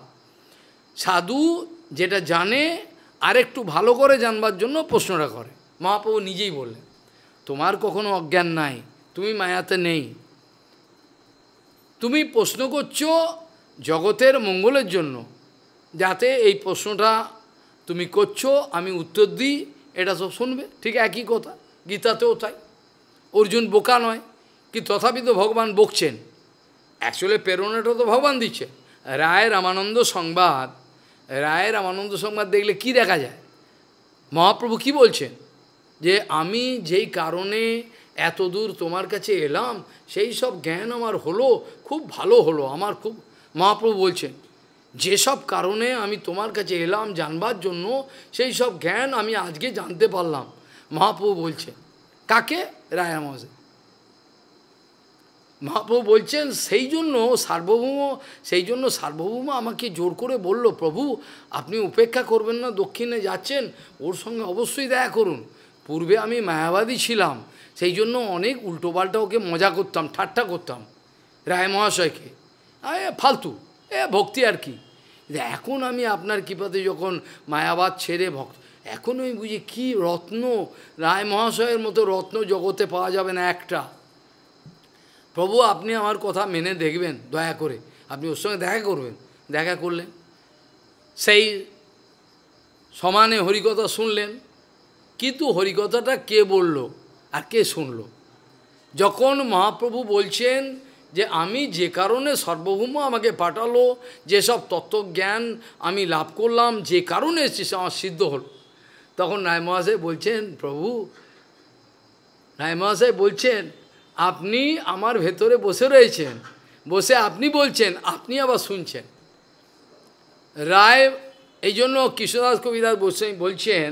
A: সাধু যেটা জানে, আরেকটু ভালো করে জানবার জন্য প্রশ্নটা করে। মহাপ্রভু নিজেই বললেন, তোমার কখনো অজ্ঞান নাই। তুমি মায়াতে নেই। তুমি প্রশ্ন করছ জগতের মঙ্গলের জন্য। যাতে এই প্রশ্নটা তুমি করছ, আমি উত্তর দিই, এটা সব শুনবে। ঠিক একই কথা, গীতাতেও তাই। অর্জুন বোকা নয়, কি তথাপি তো ভগবান বকছেন? অ্যাকচুয়ালি প্রেরণাটা তো ভগবান দিচ্ছে। রায় রামানন্দ সংবাদ, রায় রামানন্দ সংবাদ দেখলে কি দেখা যায়? মহাপ্রভু কি বলছেন? যে আমি যেই কারণে এত দূর তোমার কাছে এলাম, সেই সব জ্ঞান আমার হলো, খুব ভালো হলো, আমার খুব মহাপ্রভু বলছেন, যেসব কারণে আমি তোমার কাছে এলাম জানবার জন্য, সেই সব জ্ঞান আমি আজকে জানতে পারলাম। মহাপ্রভু বলছেন, কাকে? রায় মহাশয়। মহাপ্রভু বলছেন, সেই জন্য সার্বভৌম, সেই জন্য সার্বভৌম আমাকে জোর করে বলল, প্রভু, আপনি উপেক্ষা করবেন না, দক্ষিণে যাচ্ছেন, ওর সঙ্গে অবশ্যই দেখা করুন। পূর্বে আমি মায়াবাদী ছিলাম, সেই জন্য অনেক উল্টোপাল্টা ওকে মজা করতাম, ঠাট্টা করতাম। রায় মহাশয়কে ফালতু। এ, ভক্তি আর কি? এখন আমি আপনার কৃপাতে যখন মায়াবাদ ছেড়ে ভক্ত, এখন আমি বুঝি কী রত্ন, রায় মহাশয়ের মতো রত্ন জগতে পাওয়া যাবে না একটা। প্রভু, আপনি আমার কথা মেনে দেখবেন, দয়া করে। আপনি ওর সঙ্গে দেখা করবেন। দেখা করলেন সেই সমানে হরিকথা শুনলেন। কিন্তু হরিকথাটা কে বলল আর কে শুনল? যখন মহাপ্রভু বলছেন যে আমি যে কারণে সর্বভৌম আমাকে পাঠালো যেসব তত্ত্বজ্ঞান আমি লাভ করলাম, যে কারণে আমার সিদ্ধ হল। তখন রায় মহাশয় বলছেন, প্রভু রায় মহাশয় বলছেন, আপনি আমার ভেতরে বসে রয়েছেন, বসে আপনি বলছেন, আপনি আবার শুনছেন। রায় এই জন্য কৃষ্ণদাস কবিদাস বসে বলছেন,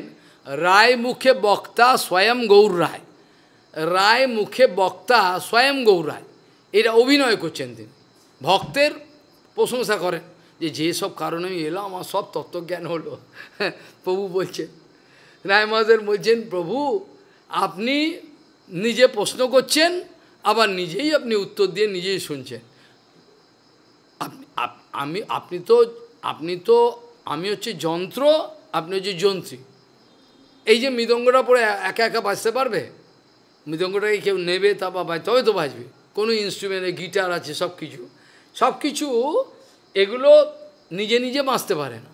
A: রায় মুখে বক্তা স্বয়ং গৌর রায়। রায় মুখে বক্তা স্বয়ং গৌর রায়। এটা অভিনয় করছেন তিনি। ভক্তের প্রশংসা করেন যে যেসব কারণে আমি এলাম, আমার সব তত্ত্বজ্ঞান হলো। প্রভু বলছেন, রায় মহাদের বলছেন, প্রভু, আপনি নিজে প্রশ্ন করছেন, আবার নিজেই আপনি উত্তর দিয়ে নিজেই শুনছেন। আমি, আপনি তো আপনি তো, আমি হচ্ছে যন্ত্র, আপনি হচ্ছে যন্ত্রী। এই যে মৃদঙ্গটা পরে একা একা বাঁচতে পারবে? মৃদঙ্গটাকে কেউ নেবে তা বা তবে তো বাজবে। কোনো ইনস্ট্রুমেন্টে গিটার আছে সব কিছু সব কিছু এগুলো নিজে নিজে বাঁচতে পারে না।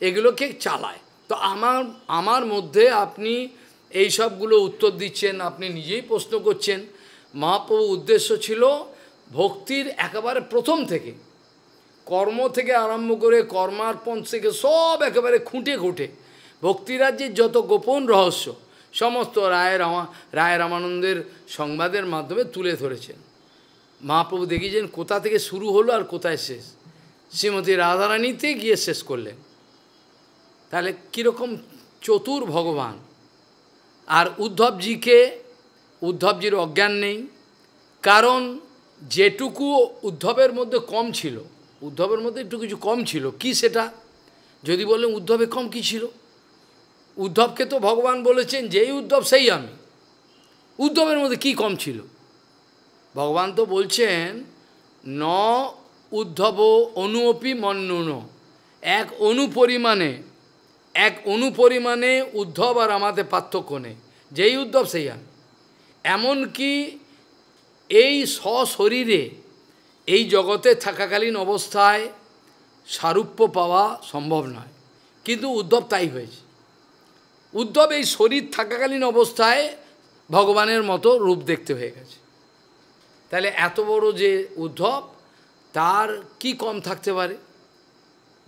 A: এগুলোকে চালায়। তো আমার আমার মধ্যে আপনি এই সবগুলো উত্তর দিচ্ছেন, আপনি নিজেই প্রশ্ন করছেন। মহাপ্রভু উদ্দেশ্য ছিল ভক্তির একেবারে প্রথম থেকে, কর্ম থেকে আরম্ভ করে কর্মার্পণ থেকে সব একেবারে খুঁটে খুঁটে। ভক্তিরাজ্যের যত গোপন রহস্য, সমস্ত রায় রায় রামানন্দের সংবাদের মাধ্যমে তুলে ধরেছেন। মহাপ্রভু দেখিয়েছেন কোথা থেকে শুরু হলো আর কোথায় শেষ। শ্রীমতী রাধারানীতে গিয়ে শেষ করলেন। তাহলে কীরকম চতুর ভগবান। আর উদ্ধবজিকে, উদ্ধবজির অজ্ঞান নেই। কারণ যেটুকু উদ্ধবের মধ্যে কম ছিল, উদ্ধবের মধ্যে একটু কিছু কম ছিল, কি সেটা? যদি বলেন উদ্ধবে কম কি ছিল? উদ্ধবকে তো ভগবান বলেছেন, যেই উদ্ধব সেই আমি। উদ্ধবের মধ্যে কি কম ছিল? ভগবান তো বলছেন, ন উদ্ধব অনুপি মন্নুন, এক অনুপরিমাণে এক অনুপরিমাণে উদ্ধব আর আমাদের পার্থক্য নেই। যেই উদ্ধব সেই আমি এমনকি এই সশরীরে, এই জগতে থাকাকালীন অবস্থায় সারূপ্য পাওয়া সম্ভব নয়। কিন্তু উদ্ধব তাই হয়েছে। উদ্ধব এই শরীর থাকাকালীন অবস্থায় ভগবানের মতো রূপ দেখতে হয়ে গেছে। তাহলে এত বড় যে উদ্ধব, তার কি কম থাকতে পারে?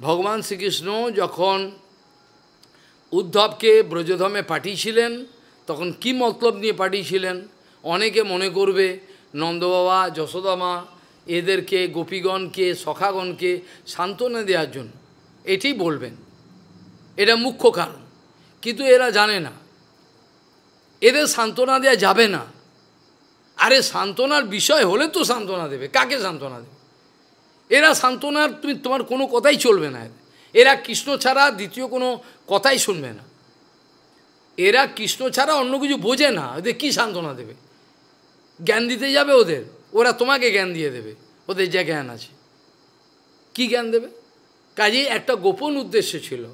A: ভগবান শ্রীকৃষ্ণ যখন উদ্ধবকে ব্রজধামে পাঠিয়েছিলেন, তখন কি মতলব নিয়ে পাঠিয়েছিলেন? অনেকে মনে করবে, নন্দবাবা, যশোদামা, এদেরকে, গোপীগণকে, সখাগণকে সান্ত্বনা দেওয়ার জন্য। এটি বলবেন। এটা মুখ্য কারণ। কিন্তু এরা জানে না। এদের সান্ত্বনা দেওয়া যাবে না। আরে সান্ত্বনার বিষয় হলে তো সান্ত্বনা দেবে। কাকে সান্ত্বনা দেবে? এরা সান্ত্বনার, তুমি, তোমার কোনো কথাই চলবে না এরা কৃষ্ণ ছাড়া দ্বিতীয় কোনো কথাই শুনবে না। এরা কৃষ্ণ ছাড়া অন্য কিছু বোঝে না। ওদের কী সান্ত্বনা দেবে? জ্ঞান দিতে যাবে ওদের। ওরা তোমাকে জ্ঞান দিয়ে দেবে। ওদের যে জ্ঞান আছে। কি জ্ঞান দেবে? কাজেই একটা গোপন উদ্দেশ্য ছিল।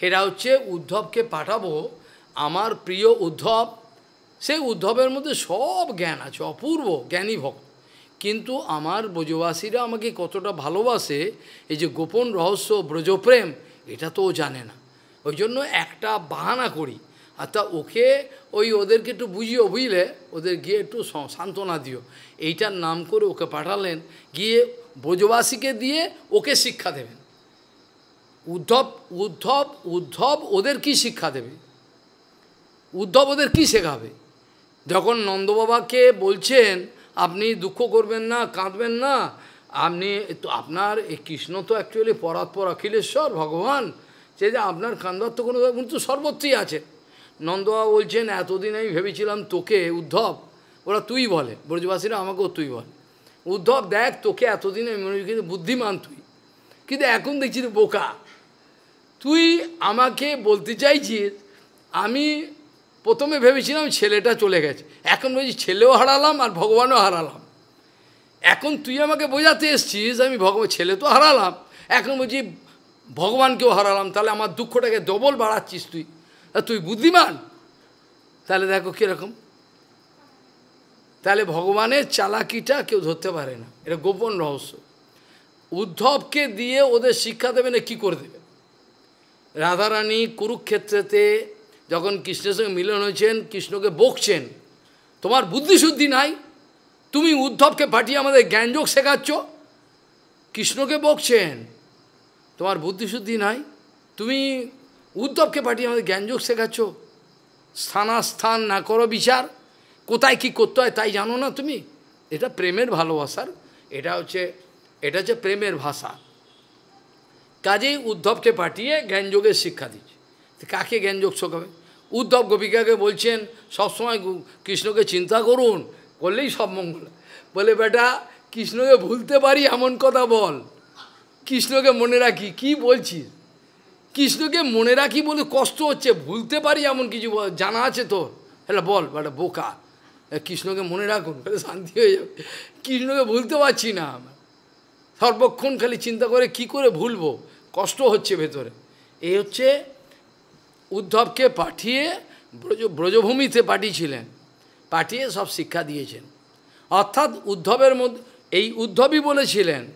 A: এরা হচ্ছে, উদ্ধবকে পাঠাবো, আমার প্রিয় উদ্ধব সেই উদ্ধবের মধ্যে সব জ্ঞান আছে, অপূর্ব জ্ঞানী ভক্ত। কিন্তু আমার ব্রজবাসীরা আমাকে কতটা ভালোবাসে, এই যে গোপন রহস্য, ব্রজপ্রেম, এটা তো ও জানে না। ওই জন্য একটা বাহানা করি। তা ওকে ওই ওদেরকে একটু বুঝিও বুঝলে, ওদের গিয়ে একটু সান্ত্বনা দিও। এইটার নাম করে ওকে পাঠালেন, গিয়ে ব্রজবাসীকে দিয়ে ওকে শিক্ষা দেবেন। উদ্ধব উদ্ধব উদ্ধব ওদের কি শিক্ষা দেবে? উদ্ধব ওদের কী শেখাবে? যখন নন্দবাবাকে বলছেন, আপনি দুঃখ করবেন না, কাঁদবেন না, আপনি তো আপনার এই কৃষ্ণ তো অ্যাকচুয়ালি পরাৎপর অখিলেশ্বর, ভগবান, সে যে আপনার কান্দার তো কোনো কিন্তু সর্বত্রই আছে নন্দবাবা বলছেন, এতদিন আমি ভেবেছিলাম তোকে, উদ্ধব, ওরা তুই বলে, ব্রজবাসীরা আমাকেও তুই বলে। উদ্ধব, দেখ তোকে এতদিন আমি মনে কিন্তু বুদ্ধিমান তুই। কিন্তু এখন দেখছি বোকা। তুই আমাকে বলতে চাইছিস, আমি প্রথমে ভেবেছিলাম ছেলেটা চলে গেছে। এখন বলছি, ছেলেও হারালাম আর ভগবানও হারালাম। এখন তুই আমাকে বোঝাতে এসছিস, আমি ভগবান, ছেলে তো হারালাম। এখন বলছি, ভগবানকেও হারালাম, তাহলে আমার দুঃখটাকে ডবল বাড়াচ্ছিস তুই। তুই বুদ্ধিমান? তাহলে দেখো কীরকম। তাহলে ভগবানের চালাকিটা কেউ ধরতে পারে না। এটা গোপন রহস্য। উদ্ধবকে দিয়ে ওদের শিক্ষা দেবে না, কী করে দেবে? রাধারানী কুরুক্ষেত্রেতে যখন কৃষ্ণের সঙ্গে মিলন হয়েছেন, কৃষ্ণকে বকছেন, তোমার বুদ্ধিশুদ্ধি নাই? তুমি উদ্ধবকে পাঠিয়ে আমাদের জ্ঞানযোগ শেখাচ্ছ? কৃষ্ণকে বকছেন, তোমার বুদ্ধিশুদ্ধি নাই? তুমি উদ্ধবকে পাঠিয়ে আমাদের জ্ঞানযোগ শেখাচ্ছ? স্থানাস্থান না করো বিচার। কোথায় কি করতে হয় তাই জানো না তুমি? এটা প্রেমের ভালোবাসার, এটা হচ্ছে এটা হচ্ছে প্রেমের ভাষা। কাজেই উদ্ধবকে পাঠিয়ে জ্ঞানযোগের শিক্ষা দিচ্ছে। কাকে জ্ঞানযোগ হবে উদ্ধব গোপিকাকে বলছেন, সবসময় কৃষ্ণকে চিন্তা করুন, করলেই সব মঙ্গল। বলে, বেটা, কৃষ্ণকে ভুলতে পারি, এমন কথা বল। কৃষ্ণকে মনে রাখি, কি বলছিস? কৃষ্ণকে মনে রাখি বলে কষ্ট হচ্ছে, ভুলতে পারি এমন কিছু জানা আছে তোর? হ্যাঁ বল, বেটা, বোকা। কৃষ্ণকে মনে রাখুন তাহলে শান্তি হয়ে যাবে। কৃষ্ণকে ভুলতে পারছি না সর্বক্ষণ খালি চিন্তা করে কি করে ভুলবো? কষ্ট হচ্ছে ভেতরে। এই হচ্ছে উদ্ধবকে পাঠিয়ে ব্রজ, ব্রজভূমিতে পাঠিয়েছিলেন। পাঠিয়ে সব শিক্ষা দিয়েছেন। অর্থাৎ উদ্ধবের মধ্যে এই উদ্ধবই বলেছিলেন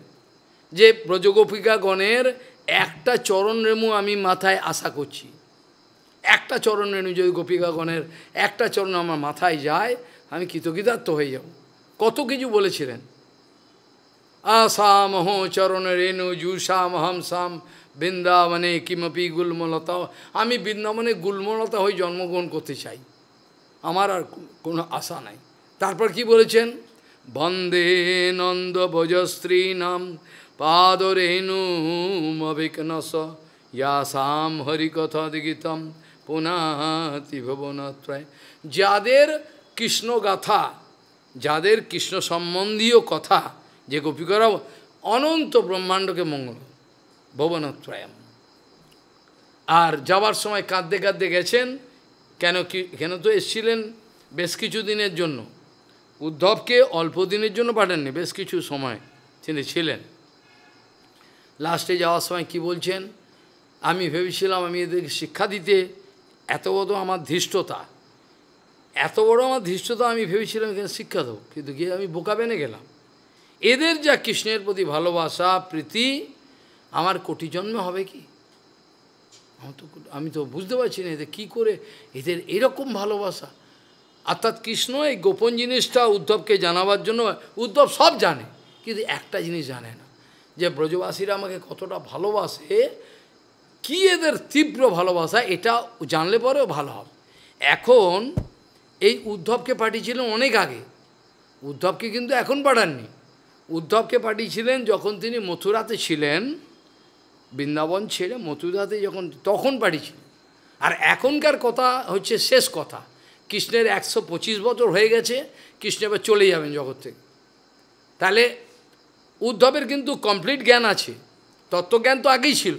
A: যে, ব্রজগোপিকাগণের একটা চরণ রেমু আমি মাথায় আশা করছি। একটা চরণ রেণু যদি গোপিকাগণের একটা চরণ আমার মাথায় যায়, আমি কৃতকৃতার্থ হয়ে যাব। কত কিছু বলেছিলেন। আসামহ চরণ রেণু জুসামহম সাম বৃন্দাবনে কিমপি গুলমলতা, আমি বৃন্দাবনে গুলমলতা হয়ে জন্মগ্রহণ করতে চাই। আমার আর কোনো আশা নাই। তারপর কি বলেছেন? বন্দে নন্দ ভজস্ত্রী নাম পাদরেণুমবিকনস ইয়াসাম হরিকথা দিগিতম, পুনাতি ভুবনত্রয়। যাদের কৃষ্ণ গাথা যাদের কৃষ্ণ সম্বন্ধীয় কথা, যে গোপীকরা অনন্ত ব্রহ্মাণ্ডকে মঙ্গল ভুবনত্রয়াম। আর যাওয়ার সময় কাঁদতে কাঁদতে গেছেন, কেন কি, কেন তো এসছিলেন বেশ কিছু দিনের জন্য। উদ্ধবকে অল্প দিনের জন্য পাঠাননি, বেশ কিছু সময় তিনি ছিলেন। লাস্টে যাওয়ার সময় কি বলছেন? আমি ভেবেছিলাম আমি এদেরকে শিক্ষা দিতে, এত বড় আমার ধৃষ্টতা। এত বড় আমার ধৃষ্টতা আমি ভেবেছিলাম এখানে শিক্ষা দেবো, কিন্তু গিয়ে আমি বোকা বেনে গেলাম। এদের যা কৃষ্ণের প্রতি ভালোবাসা, প্রীতি আমার কোটি জন্ম হবে কি? আমি তো আমি তো বুঝতে পারছি না এদের কী করে এদের এরকম ভালোবাসা। অর্থাৎ কৃষ্ণ এই গোপন জিনিসটা উদ্ধবকে জানাবার জন্য, উদ্ধব সব জানে, কিন্তু একটা জিনিস জানে না, যে ব্রজবাসীরা আমাকে কতটা ভালোবাসে, কি এদের তীব্র ভালোবাসা এটা জানলে পরেও ভালো হবে। এখন এই উদ্ধবকে পাঠিয়েছিলেন অনেক আগে, উদ্ধবকে কিন্তু এখন পাঠাননি। উদ্ধবকে পাঠিয়েছিলেন যখন তিনি মথুরাতে ছিলেন বৃন্দাবন ছেড়ে মথুরাতে যখন, তখন পাঠিয়েছিলেন আর এখনকার কথা হচ্ছে শেষ কথা। কৃষ্ণের একশো পঁচিশ বছর হয়ে গেছে, কৃষ্ণ এবার চলে যাবেন জগৎ থেকে। তাহলে উদ্ধবের কিন্তু কমপ্লিট জ্ঞান আছে, তত্ত্বজ্ঞান তো আগেই ছিল।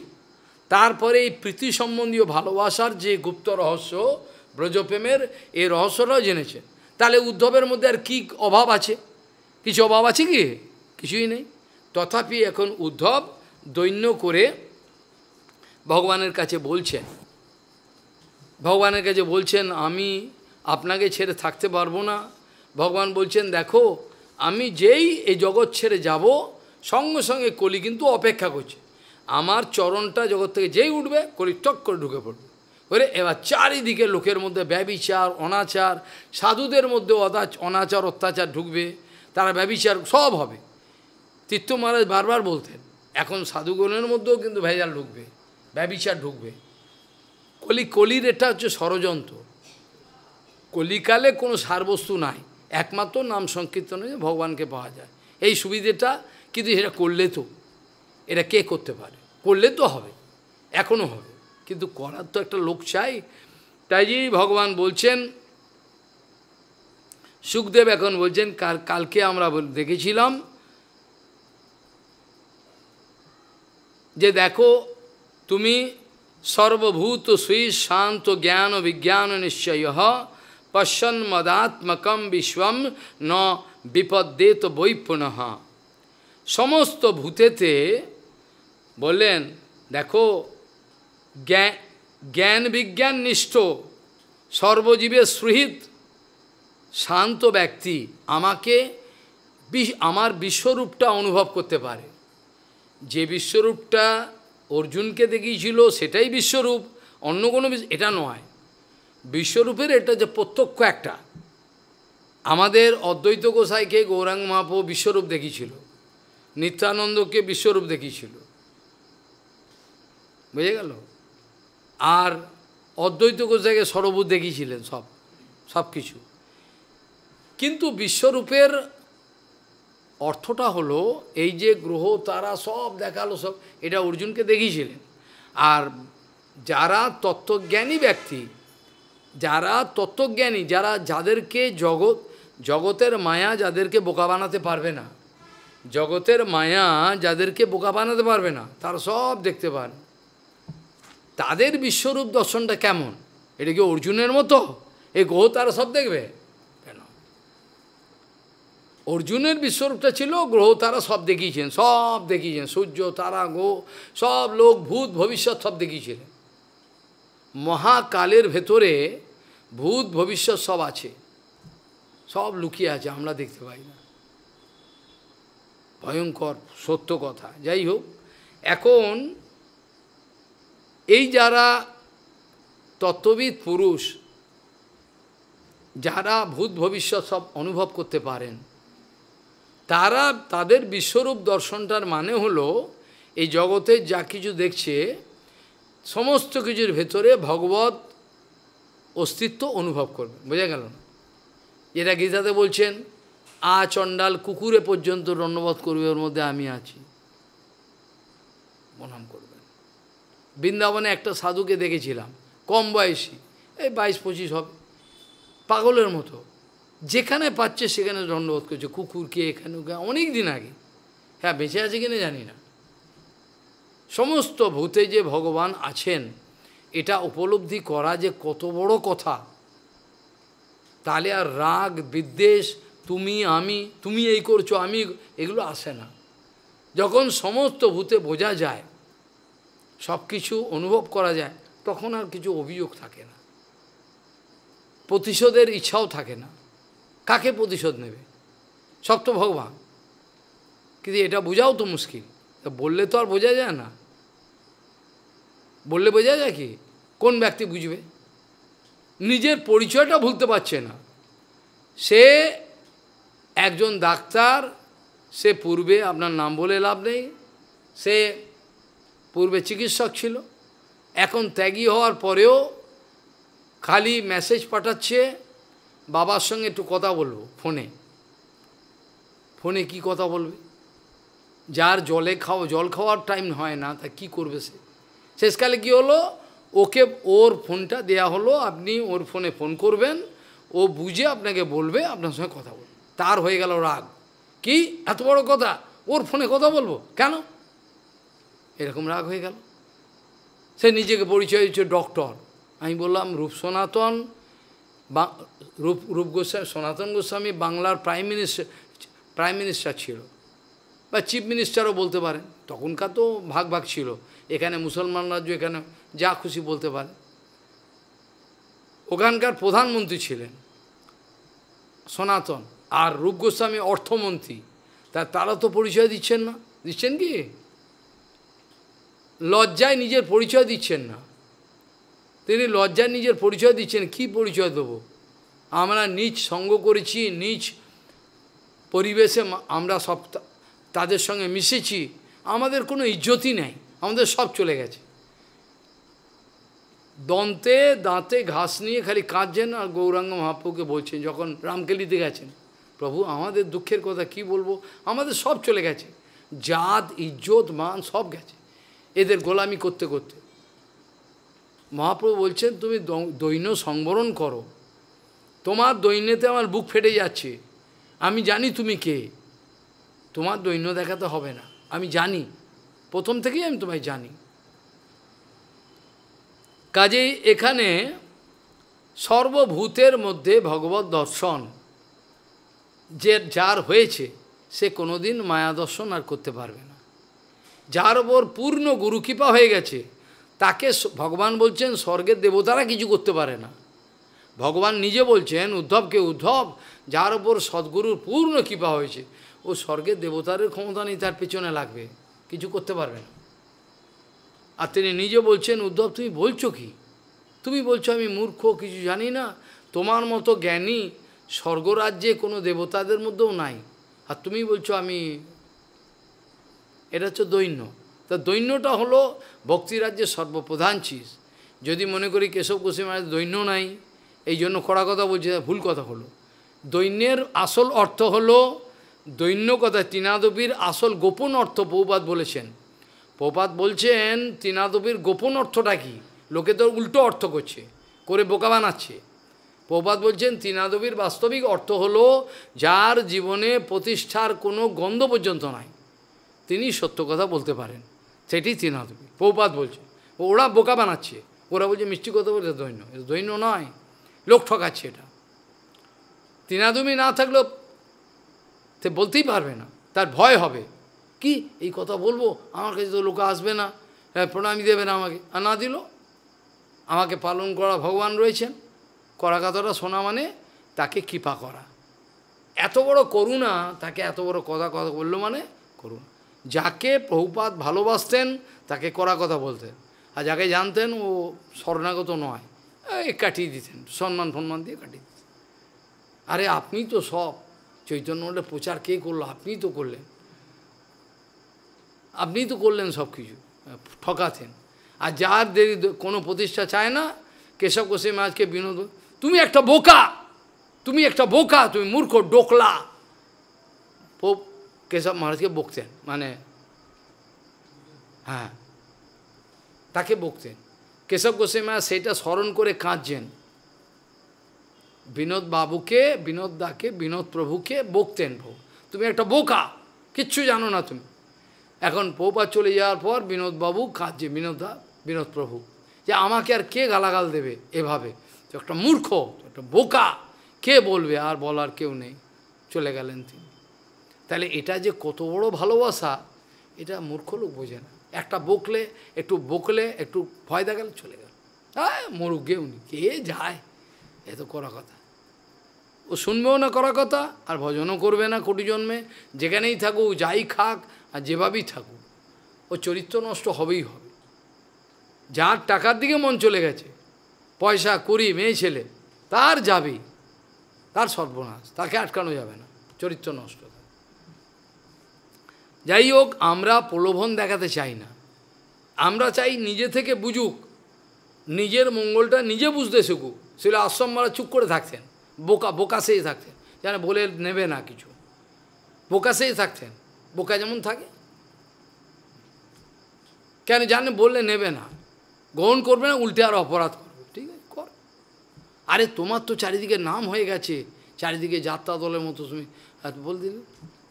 A: তারপরে এই প্রীতি সম্বন্ধীয় ভালোবাসার যে গুপ্ত রহস্য, ব্রজপ্রেমের, এই রহস্যটাও জেনেছে তাহলে উদ্ধবের মধ্যে আর কি অভাব আছে? কিছু অভাব আছে কি? কিছুই নেই। তথাপি এখন উদ্ধব দৈন্য করে ভগবানের কাছে বলছেন। ভগবানের কাছে বলছেন, আমি আপনাকে ছেড়ে থাকতে পারব না। ভগবান বলছেন, দেখো, আমি যেই এই জগৎ ছেড়ে যাব, সঙ্গে সঙ্গে কলি কিন্তু অপেক্ষা করছে। আমার চরণটা জগৎ থেকে যেই উঠবে, কলি টক করে ঢুকে পড়বে। ওরে এবার চারিদিকে লোকের মধ্যে ব্যবিচার, অনাচার, সাধুদের মধ্যে অনাচার, অত্যাচার ঢুকবে, তারা ব্যবিচার সব হবে। তীর্থ মহারাজ বারবার বলতেন এখন সাধুগণের মধ্যেও কিন্তু ভেজাল ঢুকবে, ব্যবিচার ঢুকবে। কলি, কলির এটা হচ্ছে ষড়যন্ত্র। কলিকালে কোনো সারবস্তু নাই, একমাত্র নাম সংকীর্তনে ভগবানকে পাওয়া যায়। এই সুবিধেটা কিন্তু সেটা করলে তো, এটা কে করতে পারে? করলে তো হবে, এখনও হবে। কিন্তু করার তো একটা লোক চাই। তাই যে ভগবান বলছেন, সুখদেব এখন বলছেন, কাল, কালকে আমরা দেখেছিলাম যে দেখো, তুমি সর্বভূত সুই শান্ত জ্ঞান বিজ্ঞান নিশ্চয় পশ্যন মদাত্মকম বিশ্বম ন বিপদ্যেত বৈ পুনঃ সমস্ত ভূতেতে বললেন, দেখো জ্ঞান বিজ্ঞান নিষ্ঠ সর্বজীবের সুহিত, শান্ত ব্যক্তি আমাকে আমার বিশ্বরূপটা অনুভব করতে পারে। যে বিশ্বরূপটা অর্জুনকে দেখিয়েছিল সেটাই বিশ্বরূপ, অন্য কোনো এটা নয়। বিশ্বরূপের এটা যে প্রত্যক্ষ একটা। আমাদের অদ্বৈত গোসাইকে গৌরাঙ্গ মহাপ্রভু বিশ্বরূপ দেখিয়েছিল, নিত্যানন্দকে বিশ্বরূপ দেখিয়েছিল। বুঝে গেল? আর অদ্বৈত গোসাইকে সরবূত দেখিয়েছিলেন সব সব কিছু কিন্তু বিশ্বরূপের অর্থটা হলো এই যে গ্রহ, তারা সব দেখাল সব, এটা অর্জুনকে দেখিয়েছিলেন। আর যারা তত্ত্বজ্ঞানী ব্যক্তি, যারা তত্ত্বজ্ঞানী, যারা যাদেরকে জগৎ, জগতের মায়া যাদেরকে বোকা বানাতে পারবে না, জগতের মায়া যাদেরকে বোকা বানাতে পারবে না, তারা সব দেখতে পান। তাদের বিশ্বরূপ দর্শনটা কেমন? এটা কি অর্জুনের মতো? এই গ্রহ তারা সব দেখবে? অর্জুনের বিশ্বরূপটা ছিল, গ্রহ, তারা সব দেখিয়েছেন সব দেখিয়েছেন সূর্য, তারা, গ্রহ, সব লোক, ভূত, ভবিষ্যৎ সব দেখিয়েছিলেন। মহাকালের ভেতরে ভূত, ভবিষ্যৎ সব আছে, সব লুকিয়ে আছে, আমরা দেখতে পাই না। ভয়ঙ্কর, সত্য কথা। যাই হোক, এখন এই যারা তত্ত্ববিদ পুরুষ, যারা ভূত, ভবিষ্যৎ সব অনুভব করতে পারেন তারা তাদের বিশ্বরূপ দর্শনটার মানে হলো, এই জগতে যা কিছু দেখছে, সমস্ত কিছুর ভেতরে ভগবত অস্তিত্ব অনুভব করবে। বোঝা গেল না? যেটা গীতাতে বলছেন, আ চণ্ডাল কুকুরে পর্যন্ত রণ্যবোধ করবে, ওর মধ্যে আমি আছি। প্রণাম করবেন। বৃন্দাবনে একটা সাধুকে দেখেছিলাম, কম বয়সী, এই বাইশ পঁচিশ হবে, পাগলের মতো। যেখানে পাচ্ছে সেখানে দণ্ডবোধ করছে। কুকুরকে এখানে অনেক দিন আগে। হ্যাঁ বেঁচে আছে কিনা জানি না। সমস্ত ভূতে যে ভগবান আছেন, এটা উপলব্ধি করা যে কত বড় কথা। তাহলে আর রাগ, বিদ্বেষ, তুমি, আমি, তুমি এই করছ, আমি এগুলো আসে না। যখন সমস্ত ভূতে বোঝা যায়, সব কিছু অনুভব করা যায়, তখন আর কিছু অভিযোগ থাকে না। প্রতিশোধের ইচ্ছাও থাকে না। কাকে প্রতিশোধ নেবে? সব তো ভগবান। কিন্তু এটা বোঝাও তো মুশকিল। বললে তো আর বোঝা যায় না। বললে বোঝা যায় কি? কোন ব্যক্তি বুঝবে? নিজের পরিচয়টা ভুলতে পারছে না। সে একজন ডাক্তার, সে পূর্বে আপনার নাম বলে লাভ নেই, সে পূর্বে চিকিৎসক ছিল, এখন ত্যাগী হওয়ার পরেও খালি মেসেজ পাঠাচ্ছে বাবার সঙ্গে একটু কথা বলব, ফোনে। ফোনে কি কথা বলবে? যার জলে খাওয়া জল খাওয়ার টাইম হয় না, তা কি করবে সে? শেষকালে কি হলো? ওকে ওর ফোনটা দেয়া হলো, আপনি ওর ফোনে ফোন করবেন, ও বুঝে আপনাকে বলবে, আপনার সঙ্গে কথা বলবে। তার হয়ে গেল রাগ। কি? এত বড় কথা? ওর ফোনে কথা বলব? কেন? এরকম রাগ হয়ে গেল। সে নিজেকে পরিচয় দিচ্ছে ডক্টর আমি বললাম রূপ সনাতন বা রূপ রূপ গোস্বামী, সনাতন গোস্বামী বাংলার প্রাইম মিনিস্টার প্রাইম মিনিস্টার ছিল। বা চিফ মিনিস্টারও বলতে পারেন। তখনকার তো ভাগ ভাগ ছিল। এখানে মুসলমান রাজ্য, এখানে যা খুশি বলতে পারে। ওখানকার প্রধানমন্ত্রী ছিলেন সনাতন আর রূপ গোস্বামী অর্থমন্ত্রী। তা তারা তো পরিচয় দিচ্ছেন না। দিচ্ছেন কি? লজ্জায় নিজের পরিচয় দিচ্ছেন না। তিনি লজ্জার নিজের পরিচয় দিচ্ছেন, কি পরিচয় দেবো? আমরা নিজ সঙ্গ করেছি, নিজ পরিবেশে আমরা সব তাদের সঙ্গে মিশেছি, আমাদের কোনো ইজ্জতই নেই, আমাদের সব চলে গেছে। দন্তে দাঁতে ঘাস নিয়ে খালি কাঁদছেন আর গৌরাঙ্গ মহাপ্রভুকে বলছেন, যখন রামকেলিতে গেছেন, প্রভু, আমাদের দুঃখের কথা কি বলব? আমাদের সব চলে গেছে, জাত, ইজ্জত, মান সব গেছে। এদের গোলামি করতে করতে মহাপ্রভু বলছেন, তুমি দৈন্য সংবরণ করো। তোমার দৈন্যতে আমার বুক ফেটে যাচ্ছে। আমি জানি তুমি কে। তোমার দৈন্য দেখাতে হবে না। আমি জানি। প্রথম থেকেই আমি তোমায় জানি। কাজেই এখানে সর্বভূতের মধ্যে ভগবত দর্শন যে যার হয়েছে, সে কোনোদিন মায়া দর্শন আর করতে পারবে না। যার ওপর পূর্ণ গুরুকৃপা হয়ে গেছে তাকে ভগবান বলছেন, স্বর্গের দেবতারা কিছু করতে পারে না। ভগবান নিজে বলছেন, উদ্ধবকে উদ্ধব, যার ওপর সদ্গুরুর পূর্ণ কৃপা হয়েছে, ও স্বর্গের দেবতারের ক্ষমতা নেই, তার পেছনে লাগবে। কিছু করতে পারবে না। আর তিনি নিজে বলছেন, উদ্ধব, তুমি বলছো কি? তুমি বলছো আমি মূর্খ, কিছু জানি না। তোমার মতো জ্ঞানী স্বর্গরাজ্যে কোনো দেবতাদের মধ্যেও নাই। আর তুমি বলছো আমি এটা হচ্ছে দৈন্য। তা দৈন্যটা হলো ভক্তিরাজ্যের সর্বপ্রধান চিজ। যদি মনে করি কেশব গোস্বামী দৈন্য নাই, এই জন্য কড়া কথা বলছে ভুল কথা হলো। দৈন্যের আসল অর্থ হলো, দৈন্য কথা তিনাদবীর আসল গোপন অর্থ পৌপাত বলেছেন। পৌপাত বলছেন তিনাদবীর গোপন অর্থটা কি? লোকে তো উল্টো অর্থ করছে, করে বোকা বানাচ্ছে। পৌপাত বলছেন তিনাদবীর বাস্তবিক অর্থ হলো, যার জীবনে প্রতিষ্ঠার কোনো গন্ধ পর্যন্ত নাই। তিনি সত্য কথা বলতে পারেন। সেটি তিনাদবী পৌপাত বলছে ওরা বোকা বানাচ্ছে। ওরা বলছে, মিষ্টি কথা বলছে দৈন্য দৈন্য নয়। লোক ঠকাচ্ছে এটা। তিনাদুমি না থাকলেও সে বলতেই পারবে না, তার ভয় হবে। কি? এই কথা বলব? আমার কাছে তো লোক আসবে না। হ্যাঁ প্রণামী দেবে না আমাকে। আর না দিল? আমাকে পালন করা ভগবান রয়েছেন। করা কথাটা শোনা মানে তাকে কৃপা করা। এত বড় করুণা, তাকে এত বড় কথা কথা বলল মানে করুণা। যাকে প্রভুপাত ভালোবাসতেন, তাকে করা কথা বলতেন। আর যাকে জানতেন, ও শরণাগত নয়। এই কাটিয়ে দিতেন, সম্মান ফন্মান দিয়ে কাটিয়ে দিতেন। আরে আপনি তো সব, চৈতন্য প্রচার কে করল? আপনিই তো করলেন। আপনিই তো করলেন সব কিছু, ঠকাতেন। আর যার দেরি কোনো প্রতিষ্ঠা চায় না, কেশব গোস্বামী আজকে বিনোদ, তুমি একটা বোকা! তুমি একটা বোকা! তুমি মূর্খ, ডোকলা! কেশব মহারাজকে বকতেন মানে হ্যাঁ তাকে বকতেন কেশব গোস্বামী সেইটা স্মরণ করে কাঁদছেন। বিনোদ বাবুকে, বিনোদ দাকে, বিনোদ প্রভুকে বকতেন প্রভু তুমি একটা বোকা, কিচ্ছু জানো না তুমি। এখন পৌপা চলে যাওয়ার পর বিনোদবাবু কাঁদছে, বিনোদ দা, বিনোদ প্রভু। যে আমাকে আর কে গালাগাল দেবে এভাবে? একটা মূর্খ একটা বোকা, কে বলবে? আর বলার কেউ নেই। চলে গেলেন তিনি। তাহলে এটা যে কত বড় ভালোবাসা, এটা মূর্খ লোক বোঝে না। একটা বকলে, একটু বকলে, একটু ভয় দেখালে চলে গেল। হ্যাঁ মরুক গে উনি, কে যায়? এত করা কথা। ও শুনবেও না করা কথা, আর ভজনও করবে না কোটি জন্মে। যেখানেই থাকুক, যাই খাক, আর যেভাবেই থাকুক, ও চরিত্র নষ্ট হবেই হবে। যার টাকার দিকে মন চলে গেছে, পয়সা করি মেয়ে, ছেলে, তার যাবেই। তার সর্বনাশ, তাকে আটকানো যাবে না, চরিত্র নষ্ট। যাই হোক, আমরা প্রলোভন দেখাতে চাই না। আমরা চাই নিজে থেকে বুঝুক, নিজের মঙ্গলটা নিজে বুঝতে শিখুক। সেগুলো আশ্রম মারা চুপ করে থাকতেন, বোকা বোকা সেই থাকতেন, যেন বলে নেবে না কিছু। বোকা সেই থাকতেন, বোকা যেমন থাকে। কেন জানে বললে নেবে না। গ্রহণ করবে না, উল্টে আর অপরাধ করবে। ঠিক আছে, কর। আরে তোমার তো চারিদিকে নাম হয়ে গেছে, চারিদিকে যাত্রা দলের মতো তুমি বল দিলে।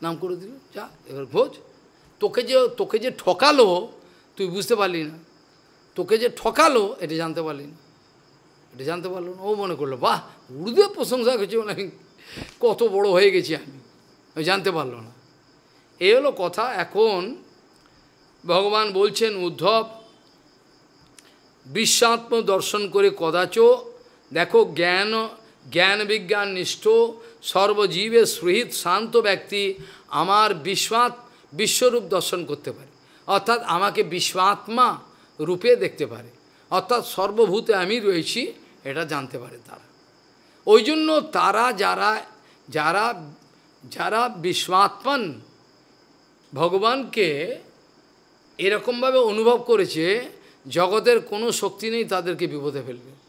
A: নাম করে দিল, যা, এবার ভোজ। তোকে যে তোকে যে ঠকালো, তুই বুঝতে পারলি না। তোকে যে ঠকালো, এটা জানতে পারলি না। এটা জানতে পারল না, ও মনে করল, বাহ, গুরুদেব প্রশংসা করছে মানে কত বড় হয়ে গেছি আমি। জানতে পারল না। এই হলো কথা। এখন ভগবান বলছেন, উদ্ধব, বিশ্বাত্ম দর্শন করে কদাচ দেখো জ্ঞান জ্ঞান বিজ্ঞান নিষ্ঠ সর্বজীবের সহিত শান্ত ব্যক্তি আমার বিশ্বাৎ বিশ্বরূপ দর্শন করতে পারে। অর্থাৎ আমাকে বিশ্বাত্মা রূপে দেখতে পারে। অর্থাৎ সর্বভূতে আমি রয়েছি, এটা জানতে পারে তারা। ওই জন্য তারা যারা যারা যারা বিশ্বাত্মান ভগবানকে এরকমভাবে অনুভব করেছে, জগতের কোনো শক্তি নেই তাদেরকে বিপদে ফেলবে।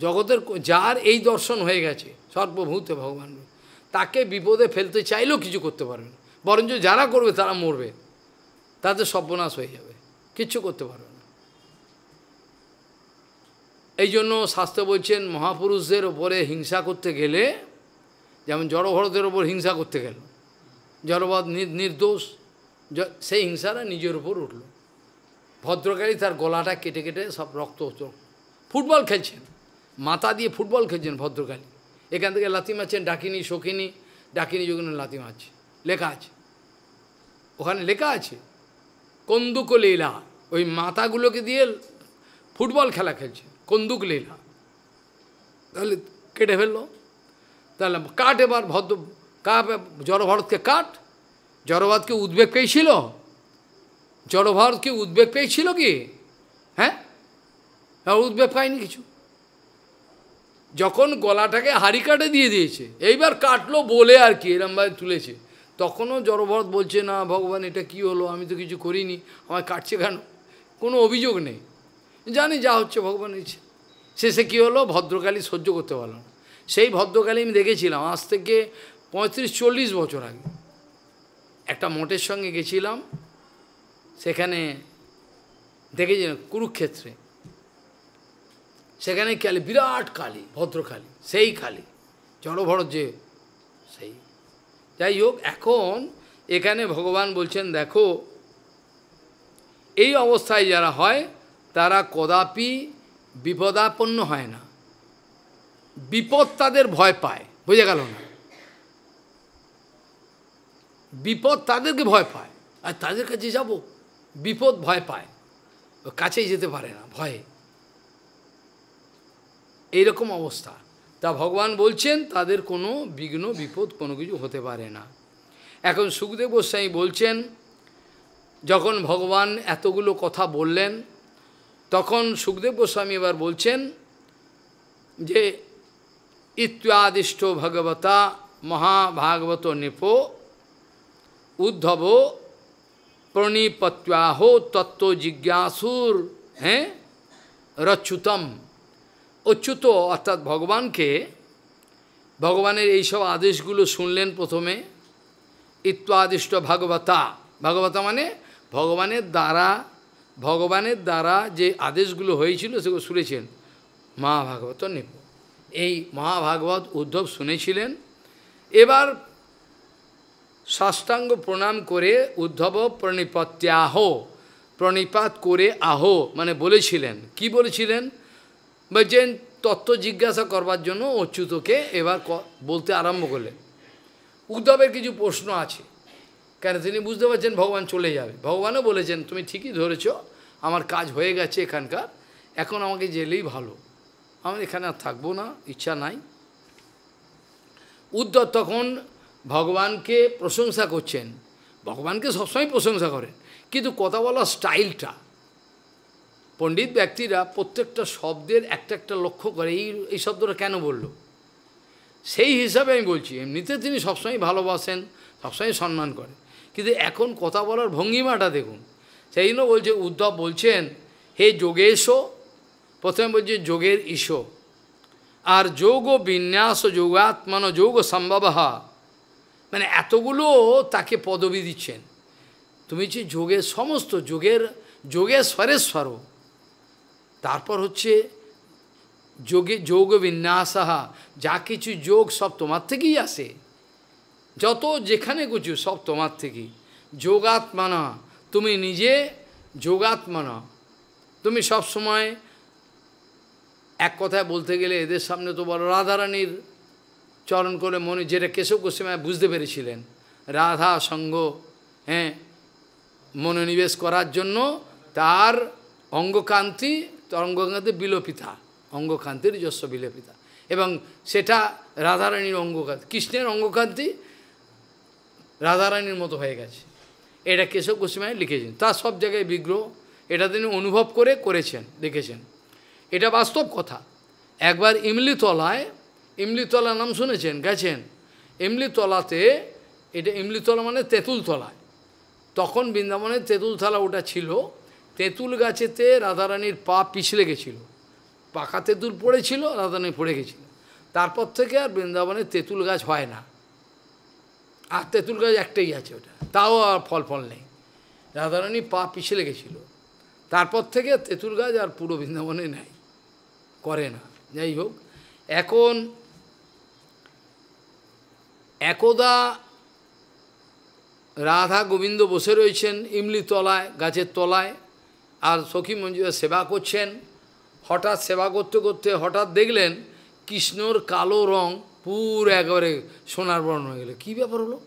A: জগতের যার এই দর্শন হয়ে গেছে, সর্বভূতে ভগবান। তাকে বিপদে ফেলতে চাইলেও কিছু করতে পারবে না। বরঞ্চ যারা করবে তারা মরবে। তাদের সর্বনাশ হয়ে যাবে। কিচ্ছু করতে পারবে না। এই জন্য শাস্ত্র বলছেন, মহাপুরুষদের ওপরে হিংসা করতে গেলে, যেমন জড়ভরতের ওপর হিংসা করতে গেল জড়বাদ নির্দোষ সেই হিংসাটা নিজের উপর উঠল। ভদ্রকালী তার গলাটা কেটে কেটে সব রক্ত ফুটবল খেলছেন। মাথা দিয়ে ফুটবল খেলছেন ভদ্রকালী। এখান থেকে লাথি মারছেন ডাকিনি শখিনী ডাকিনি যখন লাথি মারছে। লেখা আছে। ওখানে লেখা আছে, কন্দুক লীলা। ওই মাথাগুলোকে দিয়ে ফুটবল খেলা খেলছে, কন্দুক লীলা। তাহলে কেটে ফেলল। তাহলে কাট এবার ভদ্র কা জড়ভরতকে কাট। জড়ভারতকে উদ্বেগ পেয়েছিল? জড়ভারতকে উদ্বেগ পেয়েছিল কি? হ্যাঁ? উদ্বেগ পায়নি কিছু? যখন গলাটাকে হাড়ি কাটে দিয়ে দিয়েছে, এইবার কাটলো বলে আর কি এরমভাবে তুলেছে। তখনও জড়ভরত বলছে, না ভগবান, এটা কি হলো? আমি তো কিছু করিনি আমার কাটছে কেন? কোনো অভিযোগ নেই। জানি যা হচ্ছে, ভগবান ইচ্ছে শেষে কী হলো? ভদ্রকালী সহ্য করতে পারল না। সেই ভদ্রকালী আমি দেখেছিলাম, আজ থেকে পঁয়ত্রিশ চল্লিশ বছর আগে। একটা মোটের সঙ্গে গেছিলাম, সেখানে দেখেছিলাম কুরুক্ষেত্রে। সেখানে কালী, বিরাট কালী, ভদ্রকালী, সেই কালী। জড়ভরত যে, সেই। যাই হোক, এখন এখানে ভগবান বলছেন, দেখো, এই অবস্থায় যারা হয়, তারা কদাপি বিপদাপন্ন হয় না। বিপদ তাদের ভয় পায়। বুঝে গেল না? বিপদ তাদেরকে ভয় পায়। আর তাদের কাছে যাব, বিপদ ভয় পায়। কাছেই যেতে পারে না, ভয়ে। এইরকম অবস্থা। তা ভগবান বলছেন, তাদের কোনো বিঘ্ন, বিপদ কোনো কিছু হতে পারে না। এখন সুখদেব গোস্বামী বলছেন, যখন ভগবান এতগুলো কথা বললেন, তখন সুখদেব গোস্বামী এবার বলছেন যে, ইত্যাদিষ্ট ভগবতা মহাভাগবত নৃপ উদ্ধব প্রণিপত্যাহ তত্ত্ব জিজ্ঞাসুর হ্যাঁ রচ্যুতম। অচ্যুত অর্থাৎ ভগবানকে, ভগবানের এইসব আদেশগুলো শুনলেন প্রথমে, ইত্যাদিষ্ট ভাগবতা। ভাগবতা মানে ভগবানের দ্বারা ভগবানের দ্বারা যে আদেশগুলো হয়েছিল সেগুলো শুনেছেন। মহাভাগবত নেব এই মহাভাগবত উদ্ধব শুনেছিলেন। এবার সাষ্টাঙ্গ প্রণাম করে উদ্ধব প্রণিপত্যাহ, প্রণিপাত করে আহ মানে বলেছিলেন। কি বলেছিলেন? বলছেন তত্ত্ব জিজ্ঞাসা করবার জন্য অচ্যুতকে এবার বলতে আরম্ভ করলেন উদ্ধবের কিছু প্রশ্ন আছে কেন তিনি বুঝতে পারছেন ভগবান চলে যাবে ভগবানও বলেছেন, তুমি ঠিকই ধরেছ, আমার কাজ হয়ে গেছে এখানকার, এখন আমাকে জেলেই ভালো। আমি এখানে আর থাকব না, ইচ্ছা নাই। উদ্ধব তখন ভগবানকে প্রশংসা করছেন। ভগবানকে সবসময় প্রশংসা করেন। কিন্তু কথা বলার স্টাইলটা পণ্ডিত ব্যক্তিরা প্রত্যেকটা শব্দের একটা একটা লক্ষ্য করে। এই এই শব্দটা কেন বলল? সেই হিসাবে আমি বলছি, এমনিতে তিনি সবসময় ভালোবাসেন, সবসময় সম্মান করেন। কিন্তু এখন কথা বলার ভঙ্গিমাটা দেখুন। সেই জন্য বলছে, উদ্ধব বলছেন, হে যোগেশ প্রথমে বলছে, যোগের ঈশ আর যোগ বিন্যাস যোগাত্মান যোগ সম্ভব মানে এতগুলো তাকে পদবি দিচ্ছেন। তুমি যে যোগের সমস্ত, যোগের যোগের স্বরেশ্বর তারপর হচ্ছে যোগে যোগ বিন্যাসাহা, যা কিছু যোগ সব তোমার থেকেই আসে। যত যেখানে কিছু সব তোমার থেকেই। যোগাত্মানা, তুমি নিজে যোগাত্মানা। তুমি সব সময় এক কথায় বলতে গেলে এদের সামনে তো বলো রাধারানীর চরণ করে মনে, যেটা কেশব গোস্বামী বুঝতে পেরেছিলেন। রাধা সঙ্গ হ্যাঁ মনোনিবেশ করার জন্য তার অঙ্গকান্তি তরঙ্গকান্তি বিলোপিতা অঙ্গকান্তির যস্য বিলোপিতা। এবং সেটা রাধারানীর অঙ্গকান্তি কৃষ্ণের অঙ্গকান্তি রাধারানীর মতো হয়ে গেছে। এটা কেশব গোস্বামী লিখেছেন। তার সব জায়গায় বিগ্রহ, এটা তিনি অনুভব করে করেছেন লিখেছেন এটা বাস্তব কথা। একবার ইমলিতলায় ইমলিতলা নাম শুনেছেন, গেছেন। ইমলিতলাতে, এটা ইমলিতলা মানে তেঁতুলতলায়। তখন বৃন্দাবনের তেঁতুলতলা ওটা ছিল তেঁতুল গাছেতে রাধারানীর পা পিছলে গেছিল। পাকা তেঁতুল পড়েছিল, রাধারানী পড়ে গেছিল। তারপর থেকে আর বৃন্দাবনে তেঁতুল গাছ হয় না। আর তেঁতুল গাছ একটাই আছে ওটা। তাও আর ফল ফল নেই। রাধারানী পা পিছলে গেছিল। তারপর থেকে তেঁতুল গাছ আর পুরো বৃন্দাবনে নেয় করে না। যাই হোক, এখন একদা রাধা গোবিন্দ বসে রয়েছেন ইমলি তলায় গাছের তলায়। আর সখী মঞ্জুরা সেবা করছেন। হঠাৎ সেবা করতে করতে হঠাৎ দেখলেন কৃষ্ণর কালো রং পুরো একেবারে সোনার বর্ণ হয়ে গেল। কী ব্যাপার হলো?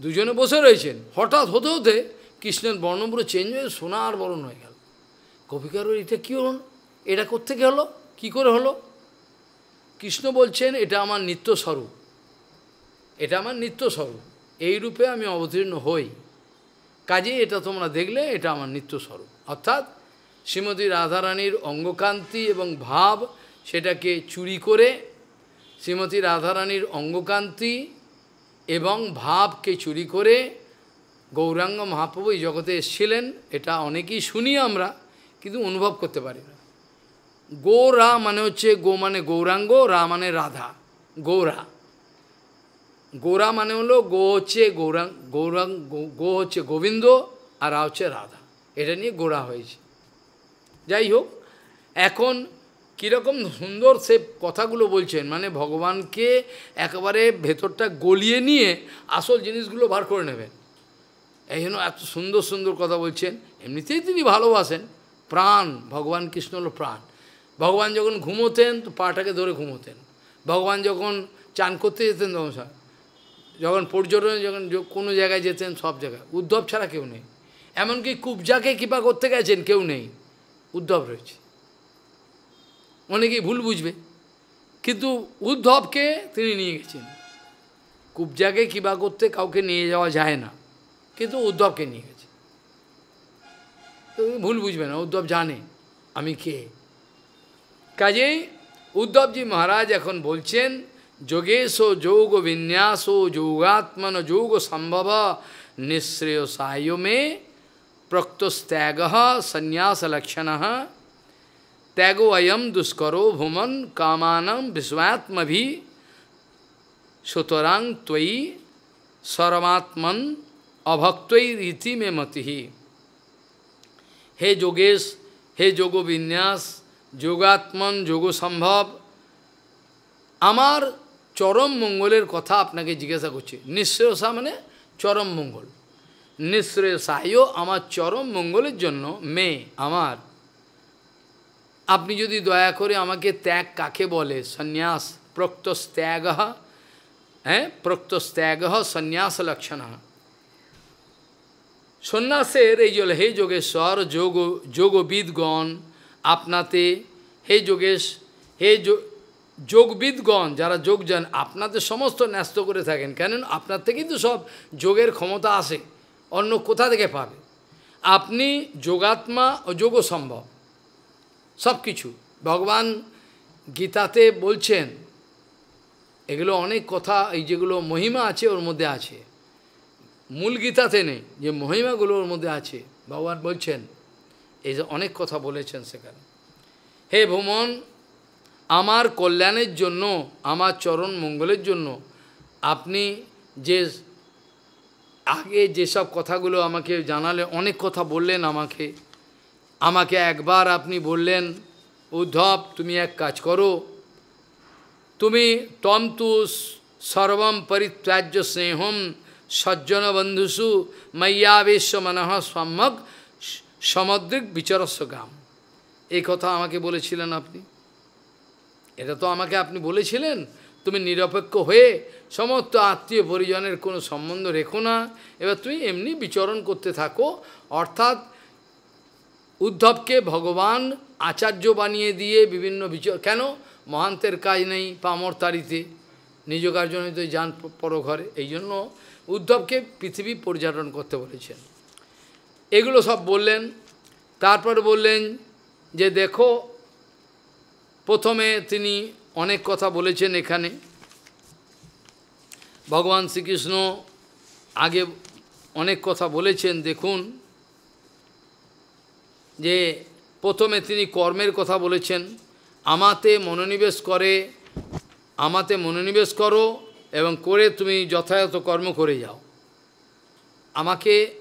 A: দুজনে বসে রয়েছেন। হঠাৎ হতে হতে কৃষ্ণের বর্ণ পুরো চেঞ্জ হয়ে সোনার বর্ণ হয়ে গেল। কবিকার এটা কী হলো? এটা কোত্থেকে হলো? কি করে হলো? কৃষ্ণ বলছেন, এটা আমার নিত্য স্বরূপ এটা আমার নিত্য স্বরূপ এই রূপে আমি অবতীর্ণ হই। কাজে এটা তোমরা দেখলে, এটা আমার নিত্য স্বরূপ। অর্থাৎ শ্রীমতী রাধারানীর অঙ্গকান্তি এবং ভাব সেটাকে চুরি করে শ্রীমতী রাধারানীর অঙ্গকান্তি এবং ভাবকে চুরি করে গৌরাঙ্গ মহাপ্রভু এই জগতে এসেছিলেন, এটা অনেকেই শুনি আমরা, কিন্তু অনুভব করতে পারি না। গো রা মানে হচ্ছে গো মানে গৌরাঙ্গ, রা মানে রাধা গৌরা গোরা মানে হলো গো হচ্ছে গৌরাং গৌরাং, গো হচ্ছে গোবিন্দ আর রা হচ্ছে রাধা। এটা নিয়ে গোড়া হয়েছে। যাই হোক, এখন কীরকম সুন্দর সে কথাগুলো বলছেন মানে ভগবানকে একেবারে ভেতরটা গলিয়ে নিয়ে আসল জিনিসগুলো বার করে নেবেন। এই জন্য এত সুন্দর সুন্দর কথা বলছেন। এমনিতেই তিনি ভালোবাসেন। প্রাণ, ভগবান কৃষ্ণ হলো প্রাণ। ভগবান যখন ঘুমোতেন, তো পাটাকে ধরে ঘুমোতেন। ভগবান যখন চান করতে যেতেন তখন যখন পর্যটনে যখন কোনো জায়গায় যেতেন, সব জায়গায়। উদ্ধব ছাড়া কেউ নেই। এমনকি কুবজাকে কৃপা করতে গেছেন, কেউ নেই। উদ্ধব রয়েছে। অনেকেই ভুল বুঝবে। কিন্তু উদ্ধবকে তিনি নিয়ে গেছেন। কুবজাকে কৃপা করতে কাউকে নিয়ে যাওয়া যায় না। কিন্তু উদ্ধবকে নিয়ে গেছে। ভুল বুঝবে না, উদ্ধব জানে আমি কে। কাজেই উদ্ধবজি মহারাজ এখন বলছেন যোগেশ যোগ বিন্যাস যোগাত্মন যোগ সম্ভব নিঃশ্রেয়সায় মে প্রক্তস্ত্যাগ সন্ন্যাস লক্ষণ ত্যাগো অয়ম দুষ্করো ভুমন কামানম বিশ্বাত্মভি সুতরাং ত্বয়ী সরমাত্মন অভক্তই রীতি মে মতি হে যোগেশ হে যোগ বিন্যাস যোগাত্মন যোগ সম্ভব আমার চরম মঙ্গলের কথা আপনাকে জিজ্ঞাসা করছি। নিঃশ্রেয়সা মানে চরম মঙ্গল। নিঃশ্রেয়সায়ও আমার চরম মঙ্গলের জন্য মেয়ে, আমার। আপনি যদি দয়া করে আমাকে ত্যাগ কাকে বলে? সন্ন্যাস প্রক্তস্ত্যাগ হ্যাঁ? প্রক্তস্ত্যাগ সন্ন্যাস লক্ষণ সন্ন্যাসের এই জল, হে যোগেশ্বর, যোগ, যোগবিদগণ, আপনাতে, হে যোগেশ, হে যোগবিদগণ যারা যোগ যান আপনাদের সমস্ত ন্যস্ত করে থাকেন। কেন আপনার থেকেই তো সব যোগের ক্ষমতা আসে, অন্য কোথা থেকে পাবে? আপনি যোগাত্মা ও যোগ সম্ভব সব কিছু ভগবান গীতাতে বলছেন, এগুলো অনেক কথা, এই যেগুলো মহিমা আছে, ওর মধ্যে আছে। মূল গীতাতে নেই, যে মহিমাগুলো ওর মধ্যে আছে। ভগবান বলছেন, এই যে অনেক কথা বলেছেন সেখানে। হে ভ্রমণ আমার কল্যাণের জন্য, আমার চরণ মঙ্গলের জন্য। আপনি যে আগে যেসব কথাগুলো আমাকে জানালে, অনেক কথা বললেন আমাকে। আমাকে একবার আপনি বললেন, উদ্ধব, তুমি এক কাজ করো। তুমি তম তু সর্বম পরিত্যাজ্য স্নেহম সজ্জন বন্ধুসু ময়্যাবেশ মনঃ সম্যক সমদ্রিক বিচরস্ব গাম। এই কথা আমাকে বলেছিলেন আপনি। এটা তো আমাকে আপনি বলেছিলেন, তুমি নিরপেক্ষ হয়ে সমস্ত আত্মীয় পরিজনের কোনো সম্বন্ধ রেখো না। এবার তুমি এমনি বিচরণ করতে থাকো, অর্থাৎ উদ্ধবকে ভগবান আচার্য বানিয়ে দিয়ে বিভিন্ন বিচার, কেন? মহান্তের কাজ নেই পামর তারিতে নিজ কার্যনিত যান পরঘরে। এই জন্য উদ্ধবকে পৃথিবী পর্যটন করতে বলেছেন। এগুলো সব বললেন, তারপর বললেন যে দেখো প্রথমে তিনি অনেক কথা বলেছেন এখানে। ভগবান শ্রীকৃষ্ণ আগে অনেক কথা বলেছেন, দেখুন। যে প্রথমে তিনি কর্মের কথা বলেছেন, আমাতে মনোনিবেশ করে, আমাতে মনোনিবেশ করো এবং করে তুমি যথাযথ কর্ম করে যাও। আমাকে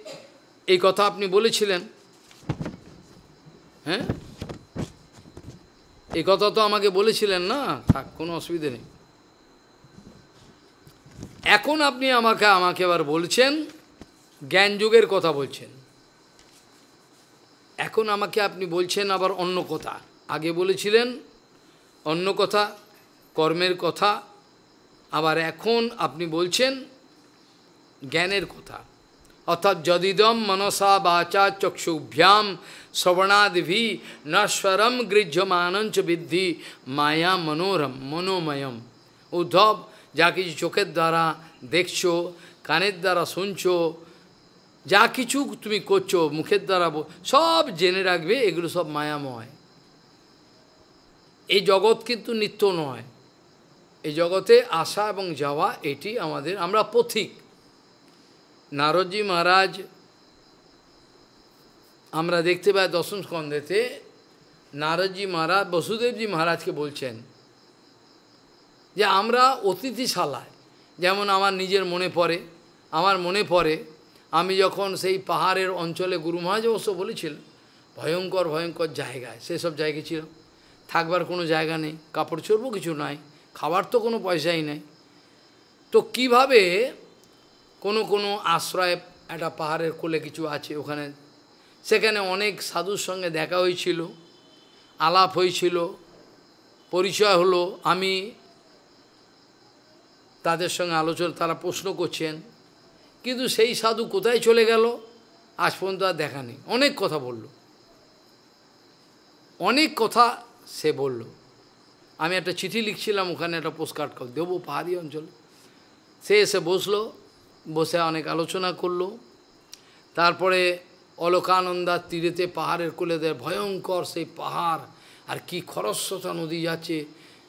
A: এই কথা আপনি বলেছিলেন। হ্যাঁ? এই কথা তো আমাকে বলেছিলেন না? থাক, কোনো অসুবিধে নেই। এখন আপনি আমাকে আমাকে এবার বলছেন, জ্ঞান যুগের কথা বলছেন। এখন আমাকে আপনি বলছেন আবার অন্য কথা। আগে বলেছিলেন অন্য কথা, কর্মের কথা, আবার এখন আপনি বলছেন জ্ঞানের কথা। অর্থাৎ যদিদম মনসা বাচা চক্ষুভ্যাম শ্রবণাদিভি নশ্বরম গৃহ্যমানঞ্চ বিদ্ধি মায়া মনোরম মনোময়ম। উদ্ধব, যা কিছু চোখের দ্বারা দেখছ, কানের দ্বারা শুনছো, যা কিছু তুমি করছ, মুখের দ্বারা সব জেনে রাখবে, এগুলো সব মায়াময়। এই জগৎ কিন্তু নিত্য নয়। এই জগতে আসা এবং যাওয়া, এটি আমাদের, আমরা পথিক। নারদজি মহারাজ, আমরা দেখতে পাই দশম স্কন্ধেতে নারদজি মহারাজ, বসুদেবজি মহারাজকে বলছেন যে, আমরা অতিথিশালায়, যেমন আমার নিজের মনে পড়ে, আমার মনে পড়ে, আমি যখন সেই পাহাড়ের অঞ্চলে গুরু মহারাজ অবশ্য বলেছিলেন, ভয়ঙ্কর ভয়ঙ্কর জায়গায় সেসব জায়গায় ছিল, থাকবার কোনো জায়গা নেই, কাপড় চোরবো কিছু নাই, খাবার তো কোনো পয়সাই নেই, তো কীভাবে কোনো কোনো আশ্রয়, একটা পাহাড়ের কোলে কিছু আছে ওখানে। সেখানে অনেক সাধুর সঙ্গে দেখা হয়েছিল, আলাপ হয়েছিল, পরিচয় হলো, আমি তাদের সঙ্গে আলোচনা, তারা প্রশ্ন করছেন। কিন্তু সেই সাধু কোথায় চলে গেল? আজ পর্যন্ত আর দেখা নেই। অনেক কথা বলল। অনেক কথা সে বলল। আমি একটা চিঠি লিখছিলাম, ওখানে একটা পোস্টকার্ড দেবো পাহাড়ি অঞ্চলে। সে এসে বসল। বসে অনেক আলোচনা করল। তারপরে অলকানন্দার তীরেতে পাহাড়ের কোলে দেয়, ভয়ঙ্কর সেই পাহাড়, আর কি খরস্বতা নদী যাচ্ছে।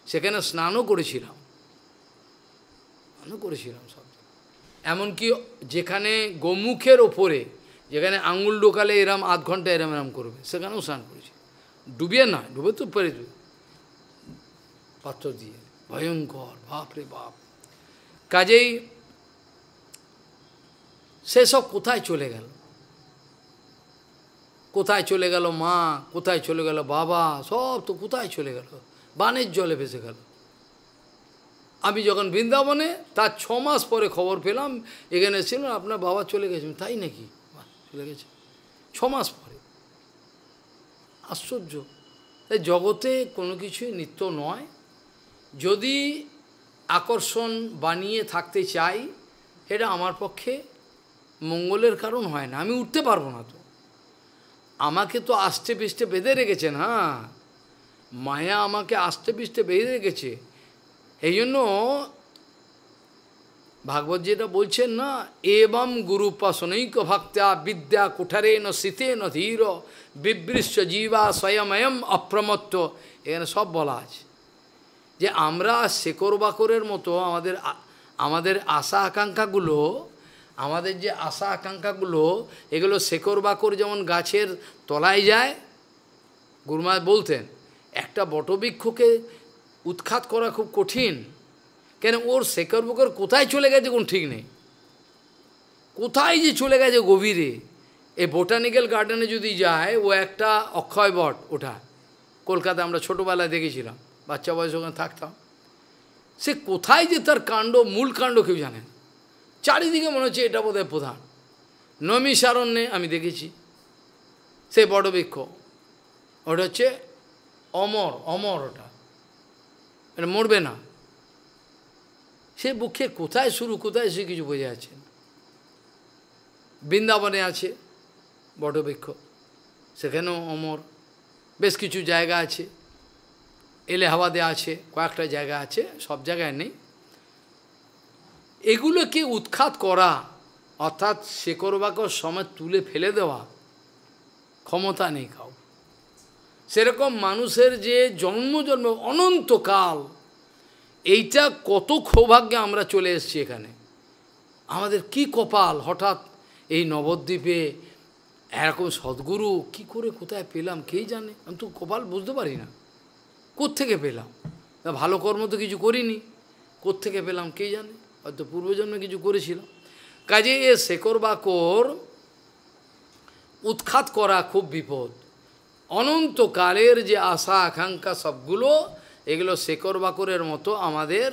A: সেখানে স্নানও করেছিলাম। স্নানও করেছিলাম সব। এমনকি যেখানে গোমুখের ওপরে, যেখানে আঙুল ঢোকালে এরম আধ ঘণ্টা এরম এরম করবে, সেখানেও স্নান করেছি। ডুবিয়ে না, ডুবে তো পেরে পাত্র দিয়ে। ভয়ঙ্কর বাপ রে বাপ। কাজেই সেসব কোথায় চলে গেল? কোথায় চলে গেল মা? কোথায় চলে গেল বাবা? সব তো কোথায় চলে গেল? বানের জলে ভেসে গেল। আমি যখন বৃন্দাবনে, তার ছ মাস পরে খবর পেলাম, এখানে ছিল, আপনার বাবা চলে গেছেন তাই নাকি? চলে গেছে। ছ মাস পরে। আশ্চর্য। তাই জগতে কোনো কিছুই নিত্য নয়। যদি আকর্ষণ বানিয়ে থাকতে চাই এটা আমার পক্ষে মঙ্গলের কারণ হয় না, আমি উঠতে পারব না তো। আমাকে তো আষ্টে পিষ্টে বেঁধে রেখেছেন হ্যাঁ। মায়া আমাকে আষ্টে পিষ্টে বেঁধে রেখেছে। এই জন্য ভাগবত যেটা বলছেন না এবং গুরুপাসনৈক ভক্তা বিদ্যা কুঠারে ন শীতে ন ধীর, বিবৃশ্য জীবা স্বয়ময়ম অপ্রমত্ত। এখানে সব বলা আছে। যে আমরা শেকর বাকরের মতো আমাদের আমাদের আশা আকাঙ্ক্ষাগুলো আমাদের যে আশা আকাঙ্ক্ষাগুলো, এগুলো শেকর বাকর যেমন গাছের তলায় যায়, গুরুমা বলতেন, একটা বটবৃক্ষকে উৎখাত করা খুব কঠিন। কেন ওর শেকর বকর কোথায় চলে গেছে কোন ঠিক নেই। কোথায় যে চলে গেছে গভীরে। এই বোটানিক্যাল গার্ডেনে যদি যায়, ও একটা অক্ষয় বট ওঠা কলকাতায় আমরা ছোটোবেলায় দেখেছিলাম, বাচ্চা বয়স ওখানে থাকতাম। সে কোথায় যে তার কাণ্ড, মূল কাণ্ড কেউ জানেন চারিদিকে মনে হচ্ছে এটা বোধহয় প্রধান। নমিসারণ্যে আমি দেখেছি, সে বড় বৃক্ষ ওটা হচ্ছে অমর অমর ওটা। এটা মরবে না। সে বুকে কোথায় শুরু, কোথায় সে কিছু বোঝা যাচ্ছে বৃন্দাবনে আছে বটবৃক্ষ, সেখানেও অমর। বেশ কিছু জায়গা আছে এলেহাবাদে আছে, কয়েকটা জায়গা আছে, সব জায়গায় নেই। এগুলোকে উৎখাত করা, অর্থাৎ শেকরবাকর সময় তুলে ফেলে দেওয়া, ক্ষমতা নেই কাউ সেরকম মানুষের যে জন্ম জন্ম অনন্তকাল, এইটা কত সৌভাগ্যে আমরা চলে এসেছি এখানে। আমাদের কি কপাল, হঠাৎ এই নবদ্বীপে এরকম সদ্গুরু, কি করে কোথায় পেলাম কেই জানে? আমি তো কপাল বুঝতে পারি না। কোত্থেকে পেলাম? ভালো কর্ম তো কিছু করিনি। কোত্থেকে পেলাম, কে জানে? হয়তো পূর্বজন্মে কিছু করেছিলাম কাজে এ শেকর বাকর উৎখাত করা খুব বিপদ। অনন্তকালের যে আশা, আকাঙ্ক্ষা সবগুলো, এগুলো শেকর বাকরের মতো আমাদের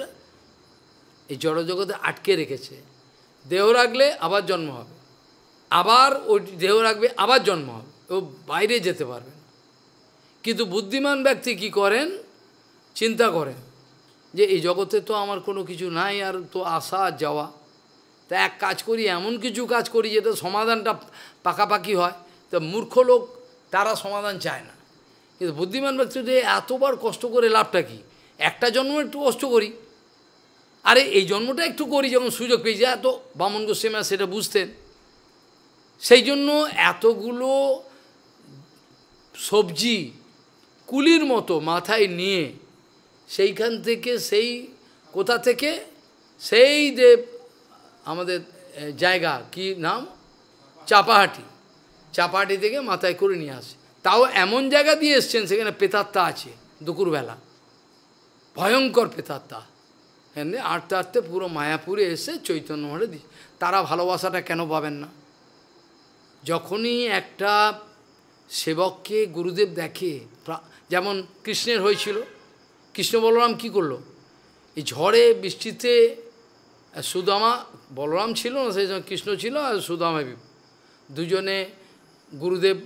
A: এই জড়জগতে আটকে রেখেছে। দেহ রাখলে আবার জন্ম হবে। আবার ওই দেহ রাখবে, আবার জন্ম হবে। ও বাইরে যেতে পারবে কিন্তু বুদ্ধিমান ব্যক্তি কি করেন? চিন্তা করেন। যে এই জগতে তো আমার কোনো কিছু নাই আর তো আসা যাওয়া। তা এক কাজ করি, এমন কিছু কাজ করি যেটা সমাধানটা পাকাপাকি হয়, তা মূর্খ লোক তারা সমাধান চায় না। কিন্তু বুদ্ধিমান ব্যক্তি যে এতবার কষ্ট করে লাভটা কি? একটা জন্ম একটু কষ্ট করি। আরে এই জন্মটা একটু করি যখন সুযোগ পেয়েছি এত বামন গোস্বামী সেটা বুঝতেন। সেই জন্য এতগুলো সবজি কুলির মতো মাথায় নিয়ে সেইখান থেকে, সেই কোথা থেকে? সেই যে আমাদের জায়গা, কি নাম? চাপাহাটি। চাপাহাটি থেকে মাথায় করে নিয়ে আসে। তাও এমন জায়গা দিয়ে এসছেন, সেখানে পেতাত্তা আছে দুপুরবেলা। ভয়ঙ্কর পেতাত্তা। এমনি আটতে আটতে পুরো মায়াপুরে এসে চৈতন্য মঠে দিচ্ছে তারা ভালোবাসাটা কেন পাবেন না? যখনই একটা সেবককে গুরুদেব দেখে যেমন কৃষ্ণের হয়েছিল কৃষ্ণ বলরাম কি করল? এই ঝড়ে, বৃষ্টিতে সুদামা বলরাম ছিল না, সেই কৃষ্ণ ছিল আর সুদামা দুজনে গুরুদেব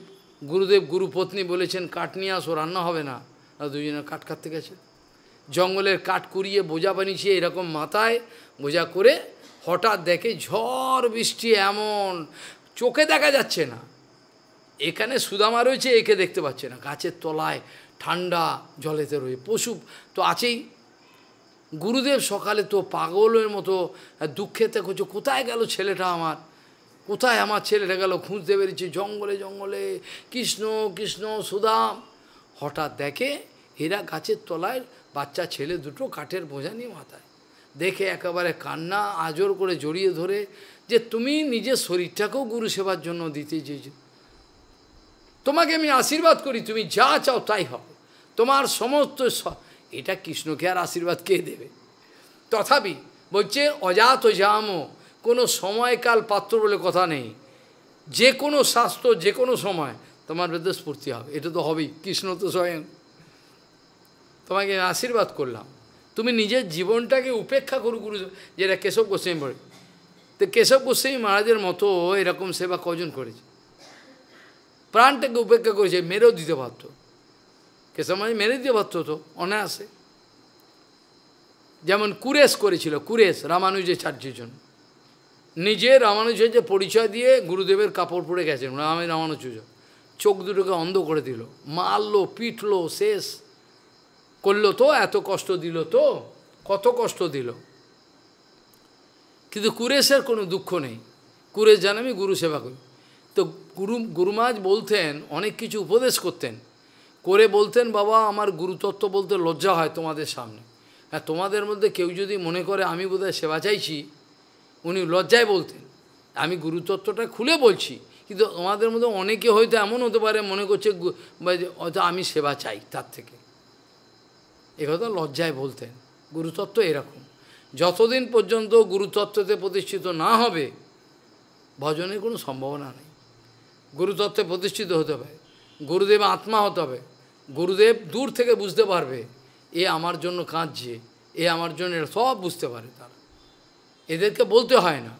A: গুরুদেব গুরুপত্নী বলেছেন, কাঠ নিয়ে আসো, রান্না হবে না। আর দুজনে কাঠ কাটতে গেছে। জঙ্গলের কাঠ কুড়িয়ে বোঝা বানিয়েছে এরকম মাথায় বোঝা করে হঠাৎ দেখে ঝড় বৃষ্টি এমন, চোখে দেখা যাচ্ছে না। এখানে সুদামা রয়েছে, একে দেখতে পাচ্ছে না। গাছের তলায় ঠান্ডা জলেতে রয়ে, পশু, তো আছেই। গুরুদেব সকালে তো পাগলের মতো দুঃখেতে করছে কোথায় গেল ছেলেটা আমার? কোথায় আমার ছেলেটা গেল? খুঁজতে বেরিয়েছে, জঙ্গলে জঙ্গলে, কৃষ্ণ কৃষ্ণ, সুদাম। হঠাৎ দেখে এরা গাছের তলায় বাচ্চা ছেলে দুটো কাঠের বোঝা নিয়ে মাথায়। দেখে একেবারে কান্না, আজর করে জড়িয়ে ধরে যে, তুমি নিজের শরীরটাকেও গুরু সেবার জন্য দিতে চেয়েছো। তোমাকে আমি আশীর্বাদ করি, তুমি যা চাও তাই হবে। তোমার সমস্ত এটা কৃষ্ণকে আর আশীর্বাদ কে দেবে? তথাপি বলছে, অজাত জামো কোনো সময়কাল পাত্র বলে কথা নেই। যে কোনো শাস্ত্র যে কোনো সময় তোমার ভেতরে স্ফূর্তি হবে। এটা তো হবেই, কৃষ্ণ তো স্বয়ং। তোমাকে আশীর্বাদ করলাম। তুমি নিজের জীবনটাকে উপেক্ষা করু, গুরু, যেটা কেশব গোস্বামী বলে। তো কেশব গোস্বামী মহারাজের মতো এরকম সেবা কজন করেছে? প্রাণটাকে উপেক্ষা করেছে মেরেও দিতে পারত মহারাজ মেরে দিতে পারত তো, অনায়াসে। যেমন কুরেশ করেছিল, কুরেশ রামানুজের জন্য। নিজে যে পরিচয় দিয়ে গুরুদেবের কাপড় পরে গেছেন রামে রামানুজ চোখ দুটোকে অন্ধ করে দিল, মারলো, পিটলো, শেষ। করল তো, এত কষ্ট দিল তো, কত কষ্ট দিল। কিন্তু কুরেশের কোনো দুঃখ নেই। কুরেশ জানে আমি গুরু সেবা করি। তো গুরু, গুরুমাজ বলতেন, অনেক কিছু উপদেশ করতেন। করে বলতেন, বাবা, আমার গুরুতত্ত্ব বলতে লজ্জা হয় তোমাদের সামনে। হ্যাঁ তোমাদের মধ্যে কেউ যদি মনে করে আমি বোধহয় সেবা চাইছি, উনি লজ্জায় বলতেন। আমি গুরুতত্ত্বটা খুলে বলছি, কিন্তু তোমাদের মধ্যে অনেকে হয়তো এমন হতে পারে মনে করছে হয়তো আমি সেবা চাই তার থেকে। একথা লজ্জায় বলতেন। গুরুতত্ত্ব এরকম। যতদিন পর্যন্ত গুরুতত্ত্বতে প্রতিষ্ঠিত না হবে, ভজনের কোনো সম্ভাবনা নেই। গুরুতত্ত্বে প্রতিষ্ঠিত হতে হবে, গুরুদেব আত্মা হতে হবে, গুরুদেব দূর থেকে বুঝতে পারবে, এ আমার জন্য কাঁদছে, এ আমার জন্য সব বুঝতে পারে তারা। এদেরকে বলতে হয় না।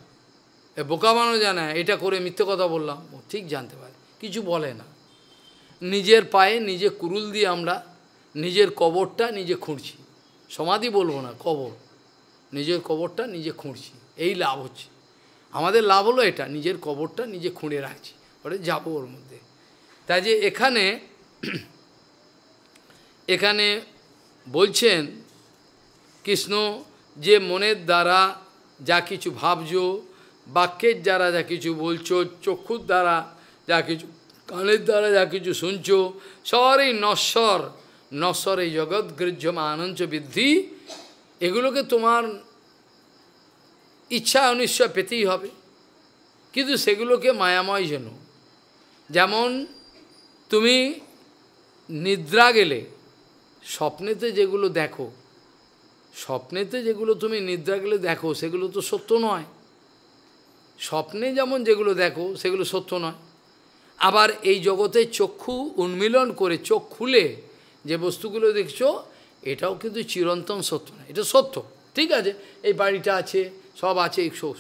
A: এ বোকা বানো জানে এটা করে মিথ্যে কথা বললাম ঠিক জানতে পারে, কিছু বলে না। নিজের পায়ে নিজে কুরুল দিয়ে আমরা নিজের কবরটা নিজে খুঁড়ছি। সমাধি বলব না, কবর। নিজের কবরটা নিজে খুঁড়ছি, এই লাভ হচ্ছে। আমাদের লাভ হলো এটা, নিজের কবরটা নিজে খুঁড়ে রাখছি। ওরে যাব ওর মধ্যে। তাই যে এখানে এখানে বলছেন, কৃষ্ণ যে মনের দ্বারা যা কিছু ভাবছ, বাক্যের দ্বারা যা কিছু বলছো, চক্ষুর দ্বারা যা কিছু, কানের দ্বারা যা কিছু শুনছো সর এই নশ্বর নশ্বর এই জগৎ গৃহ্যম আনন্দ বৃদ্ধি, এগুলোকে তোমার ইচ্ছা অনিশ্চয় পেতেই হবে। কিন্তু সেগুলোকে মায়াময় যেন যেমন তুমি নিদ্রা গেলে, স্বপ্নেতে যেগুলো দেখো, স্বপ্নেতে যেগুলো তুমি নিদ্রা গেলে দেখো, সেগুলো তো সত্য নয়। স্বপ্নে যেমন যেগুলো দেখো, সেগুলো সত্য নয়। আবার এই জগতে চক্ষু উন্মিলন করে, চোখ খুলে যে বস্তুগুলো দেখছ, এটাও কিন্তু চিরন্তন সত্য নয়। এটা সত্য, ঠিক আছে? এই বাড়িটা আছে, সব আছে, এই সব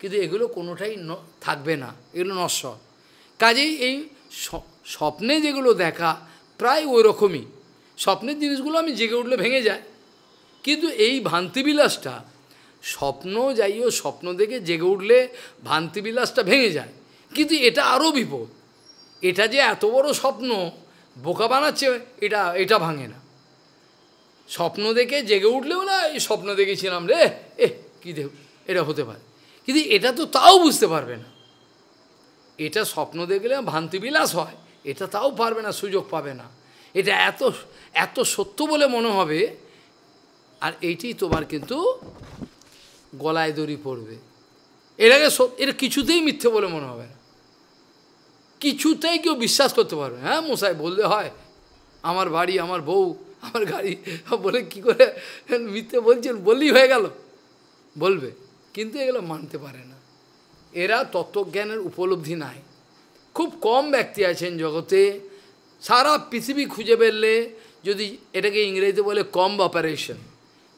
A: কিন্তু এগুলো কোনোটাই থাকবে না। এগুলো নশ্বর। কাজেই এই স্বপ্নে যেগুলো দেখা প্রায় ওই রকমই স্বপ্নের জিনিসগুলো আমি জেগে উঠলে ভেঙে যায়। কিন্তু এই ভান্তিবিলাসটা স্বপ্ন যাইও স্বপ্ন দেখে জেগে উঠলে ভান্তিবিলাসটা ভেঙে যায়। কিন্তু এটা আরও বিপদ। এটা যে এত বড় স্বপ্ন, বোকা বানাচ্ছে, এটা এটা ভাঙে না। স্বপ্ন দেখে জেগে উঠলেও না, এই স্বপ্ন দেখেছিলাম রে এ কী দেখ এটা হতে পারে। কিন্তু এটা তো তাও বুঝতে পারবে না। এটা স্বপ্ন দেখলে ভান্তিবিলাস হয়। এটা তাও পারবে না, সুযোগ পাবে না। এটা এত এত সত্য বলে মনে হবে, আর এইটি তোমার কিন্তু গলায় দড়ি পড়বে। এটাকে এটা কিছুতেই মিথ্যে বলে মনে হবে না। কিছুতেই কেউ বিশ্বাস করতে পারবে হ্যাঁ মশাই বললে হয়, আমার বাড়ি, আমার বউ, আমার গাড়ি। বলে কি করে মিথ্যে বলছেন? বললেই হয়ে গেল। বলবে, কিন্তু এগুলো মানতে পারে না। এরা তত্ত্বজ্ঞানের উপলব্ধি নাই। খুব কম ব্যক্তি আছেন জগতে, সারা পৃথিবী খুঁজে পেললে যদি এটাকে ইংরেজিতে বলে কম অপারেশন।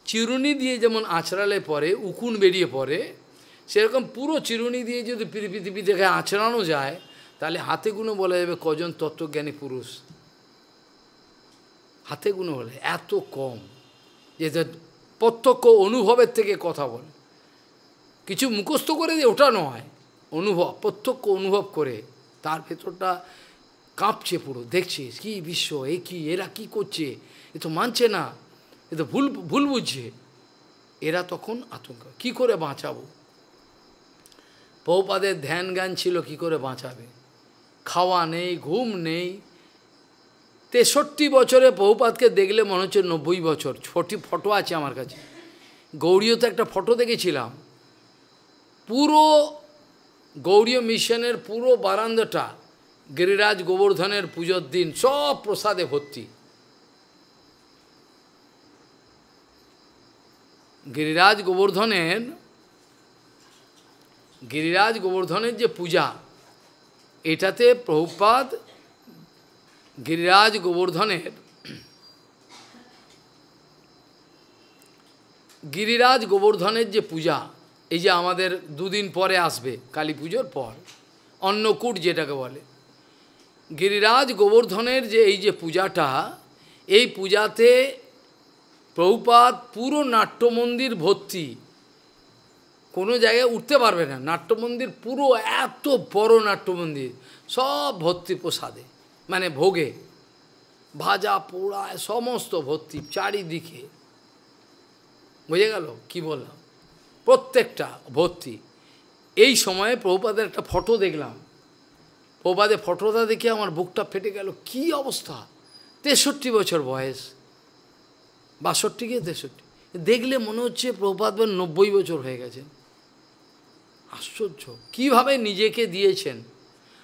A: চিরুনি দিয়ে যেমন আছড়ালে পরে, উকুন বেরিয়ে পড়ে, সেরকম পুরো চিরুনি দিয়ে যদি পৃথিবী থেকে আছড়ানো যায়, তাহলে হাতে গুণে বলা যাবে কজন তত্ত্বজ্ঞানী পুরুষ। হাতে গুণে বলে, এত কম। যে প্রত্যক্ষ অনুভবের থেকে কথা বলে। কিছু মুখস্থ করে দিয়ে ওটা নয়, অনুভব, প্রত্যক্ষ অনুভব করে তার ভেতরটা কাঁপছে পুরো। দেখছিস কি বিশ্ব, এ কি, এরা কি করছে? এ তো মানছে না, এ তো ভুল ভুল বুঝছে। এরা তখন আতঙ্ক। কি করে বাঁচাবো? পৌপাদের ধ্যান জ্ঞান ছিল কি করে বাঁচাবে? খাওয়া নেই, ঘুম নেই। তেষট্টি বছরে বহুপাতকে দেখলে মনে হচ্ছে নব্বই বছর। ছোটি ফটো আছে আমার কাছে। গৌরীয়তে একটা ফটো দেখেছিলাম। পুরো গৌরীয় মিশনের পুরো বারান্দাটা গিরিরাজ গোবর্ধনের পুজোর দিন, সব প্রসাদে ভর্তি। গিরিরাজ গোবর্ধনের গিরিরাজ গোবর্ধনের যে পূজা, এটাতে প্রভুপাদ গিরিরাজ গোবর্ধনের গিরিরাজ গোবর্ধনের যে পূজা এই যে আমাদের দুদিন পরে আসবে কালী পুজোর পর, অন্নকূট যেটাকে বলে। গিরিরাজ গোবর্ধনের যে এই যে পূজাটা, এই পূজাতে প্রভুপাত পুরো নাট্যমন্দির ভর্তি। কোনো জায়গায় উঠতে পারবে না, নাট্যমন্দির পুরো এত বড় নাট্যমন্দির, সব ভর্তি প্রসাদে মানে ভোগে। ভাজা পোড়ায় সমস্ত ভর্তি চারিদিকে। বুঝে গেল? কি বললাম? প্রত্যেকটা ভর্তি। এই সময়ে প্রভুপাদের একটা ফটো দেখলাম। প্রভুপাদের ফটোটা দেখে আমার বুকটা ফেটে গেল। কি অবস্থা? তেষট্টি বছর বয়স। বাষট্টি গিয়ে তেষট্টি? দেখলে মনে হচ্ছে প্রভুপাদ নব্বই বছর হয়ে গেছে। আশ্চর্য। কীভাবে নিজেকে দিয়েছেন?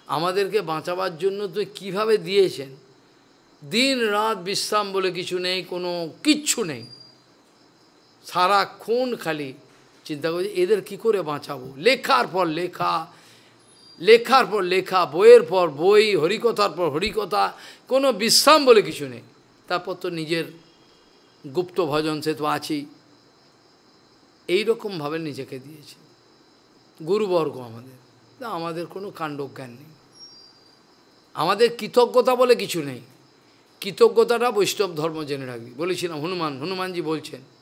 A: আমাদেরকে বাঁচাবার জন্য তো কীভাবে দিয়েছেন? দিন রাত বিশ্রাম বলে কিছু নেই, কোনো কিচ্ছু নেই। সারাক্ষণ খালি চিন্তা করছি এদের কি করে বাঁচাবো? লেখার পর লেখা, লেখার পর লেখা, বইয়ের পর বই, হরিকথার পর হরিকথা, কোনো বিশ্রাম বলে কিছু নেই। তারপর তো নিজের গুপ্ত ভজন সে তো আছেই। এইরকমভাবে নিজেকে দিয়েছে। গুরুবর্গ আমাদের। আমাদের কোনো কাণ্ডজ্ঞান নেই। আমাদের কৃতজ্ঞতা বলে কিছু নেই। কৃতজ্ঞতাটা বৈষ্ণব ধর্ম জেনে রাখবি। বলেছিলাম, হনুমান, হনুমানজি বলছেন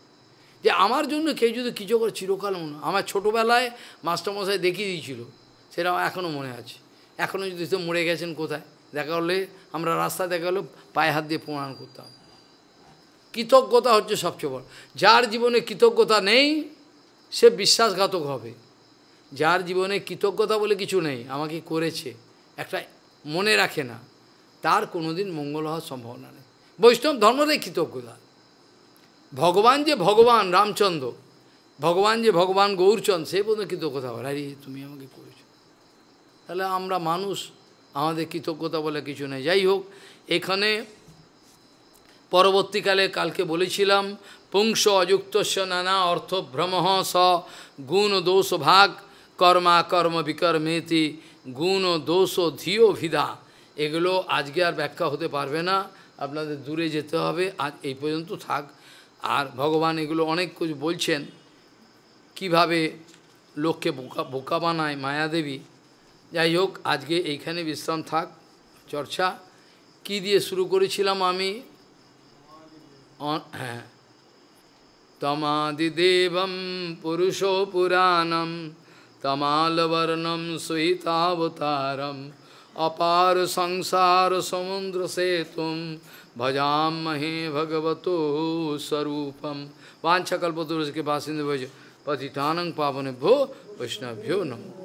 A: যে আমার জন্য কেউ যদি কিছু করে চিরকাল মনে আমার ছোটোবেলায় মাস্টারমশাই দেখিয়ে দিয়েছিল, সেটা এখনও মনে আছে। এখনও যদি তো মরে গেছেন কোথায়? দেখা হলে আমরা রাস্তা দেখা হলে পায়ে হাত দিয়ে প্রমাণ করতাম। কৃতজ্ঞতা হচ্ছে সবচেয়ে বড়। যার জীবনে কৃতজ্ঞতা নেই, সে বিশ্বাসঘাতক হবে। যার জীবনে কৃতজ্ঞতা বলে কিছু নেই, আমাকে করেছে, একটা মনে রাখে না, তার কোনোদিন মঙ্গল হওয়ার সম্ভাবনা নেই। বৈষ্ণব ধর্মটাই কৃতজ্ঞতা। ভগবান যে ভগবান রামচন্দ্র, ভগবান যে ভগবান গৌরচন্দ সে পর্যন্ত কৃতজ্ঞতা বলে তুমি আমাকে করেছ। তাহলে আমরা মানুষ, আমাদের কৃতজ্ঞতা বলে কিছু নেই। যাই হোক, এখানে পরবর্তীকালে কালকে বলেছিলাম, পুংস অযুক্তস্য নানা অর্থ ভ্রম স গুণ দোষ ভাগ কর্মা কর্ম বিকর্মেতি গুণ দোষ ধিও ভিধা এগুলো আজকে আর ব্যাখ্যা হতে পারবে না, আপনাদের দূরে যেতে হবে, আজ এই পর্যন্ত থাক। আর ভগবান এগুলো অনেক কিছু বলছেন। কীভাবে লোককে বোকা বোকা বানায় মায়াদেবী যাই হোক, আজকে এইখানে বিশ্রাম থাক, চর্চা। কি দিয়ে শুরু করেছিলাম আমি? হ্যাঁ। তমাদিদেবম পুরুষ পুরাণম, তমালবর্ণম সুহিতাবতারম, অপার সংসার সমুদ্র সেতুম भजामहे भगवतो स्वरूपम। वाछकल्पतुर के पास पति पावन भो वैष्णव्यो नमो।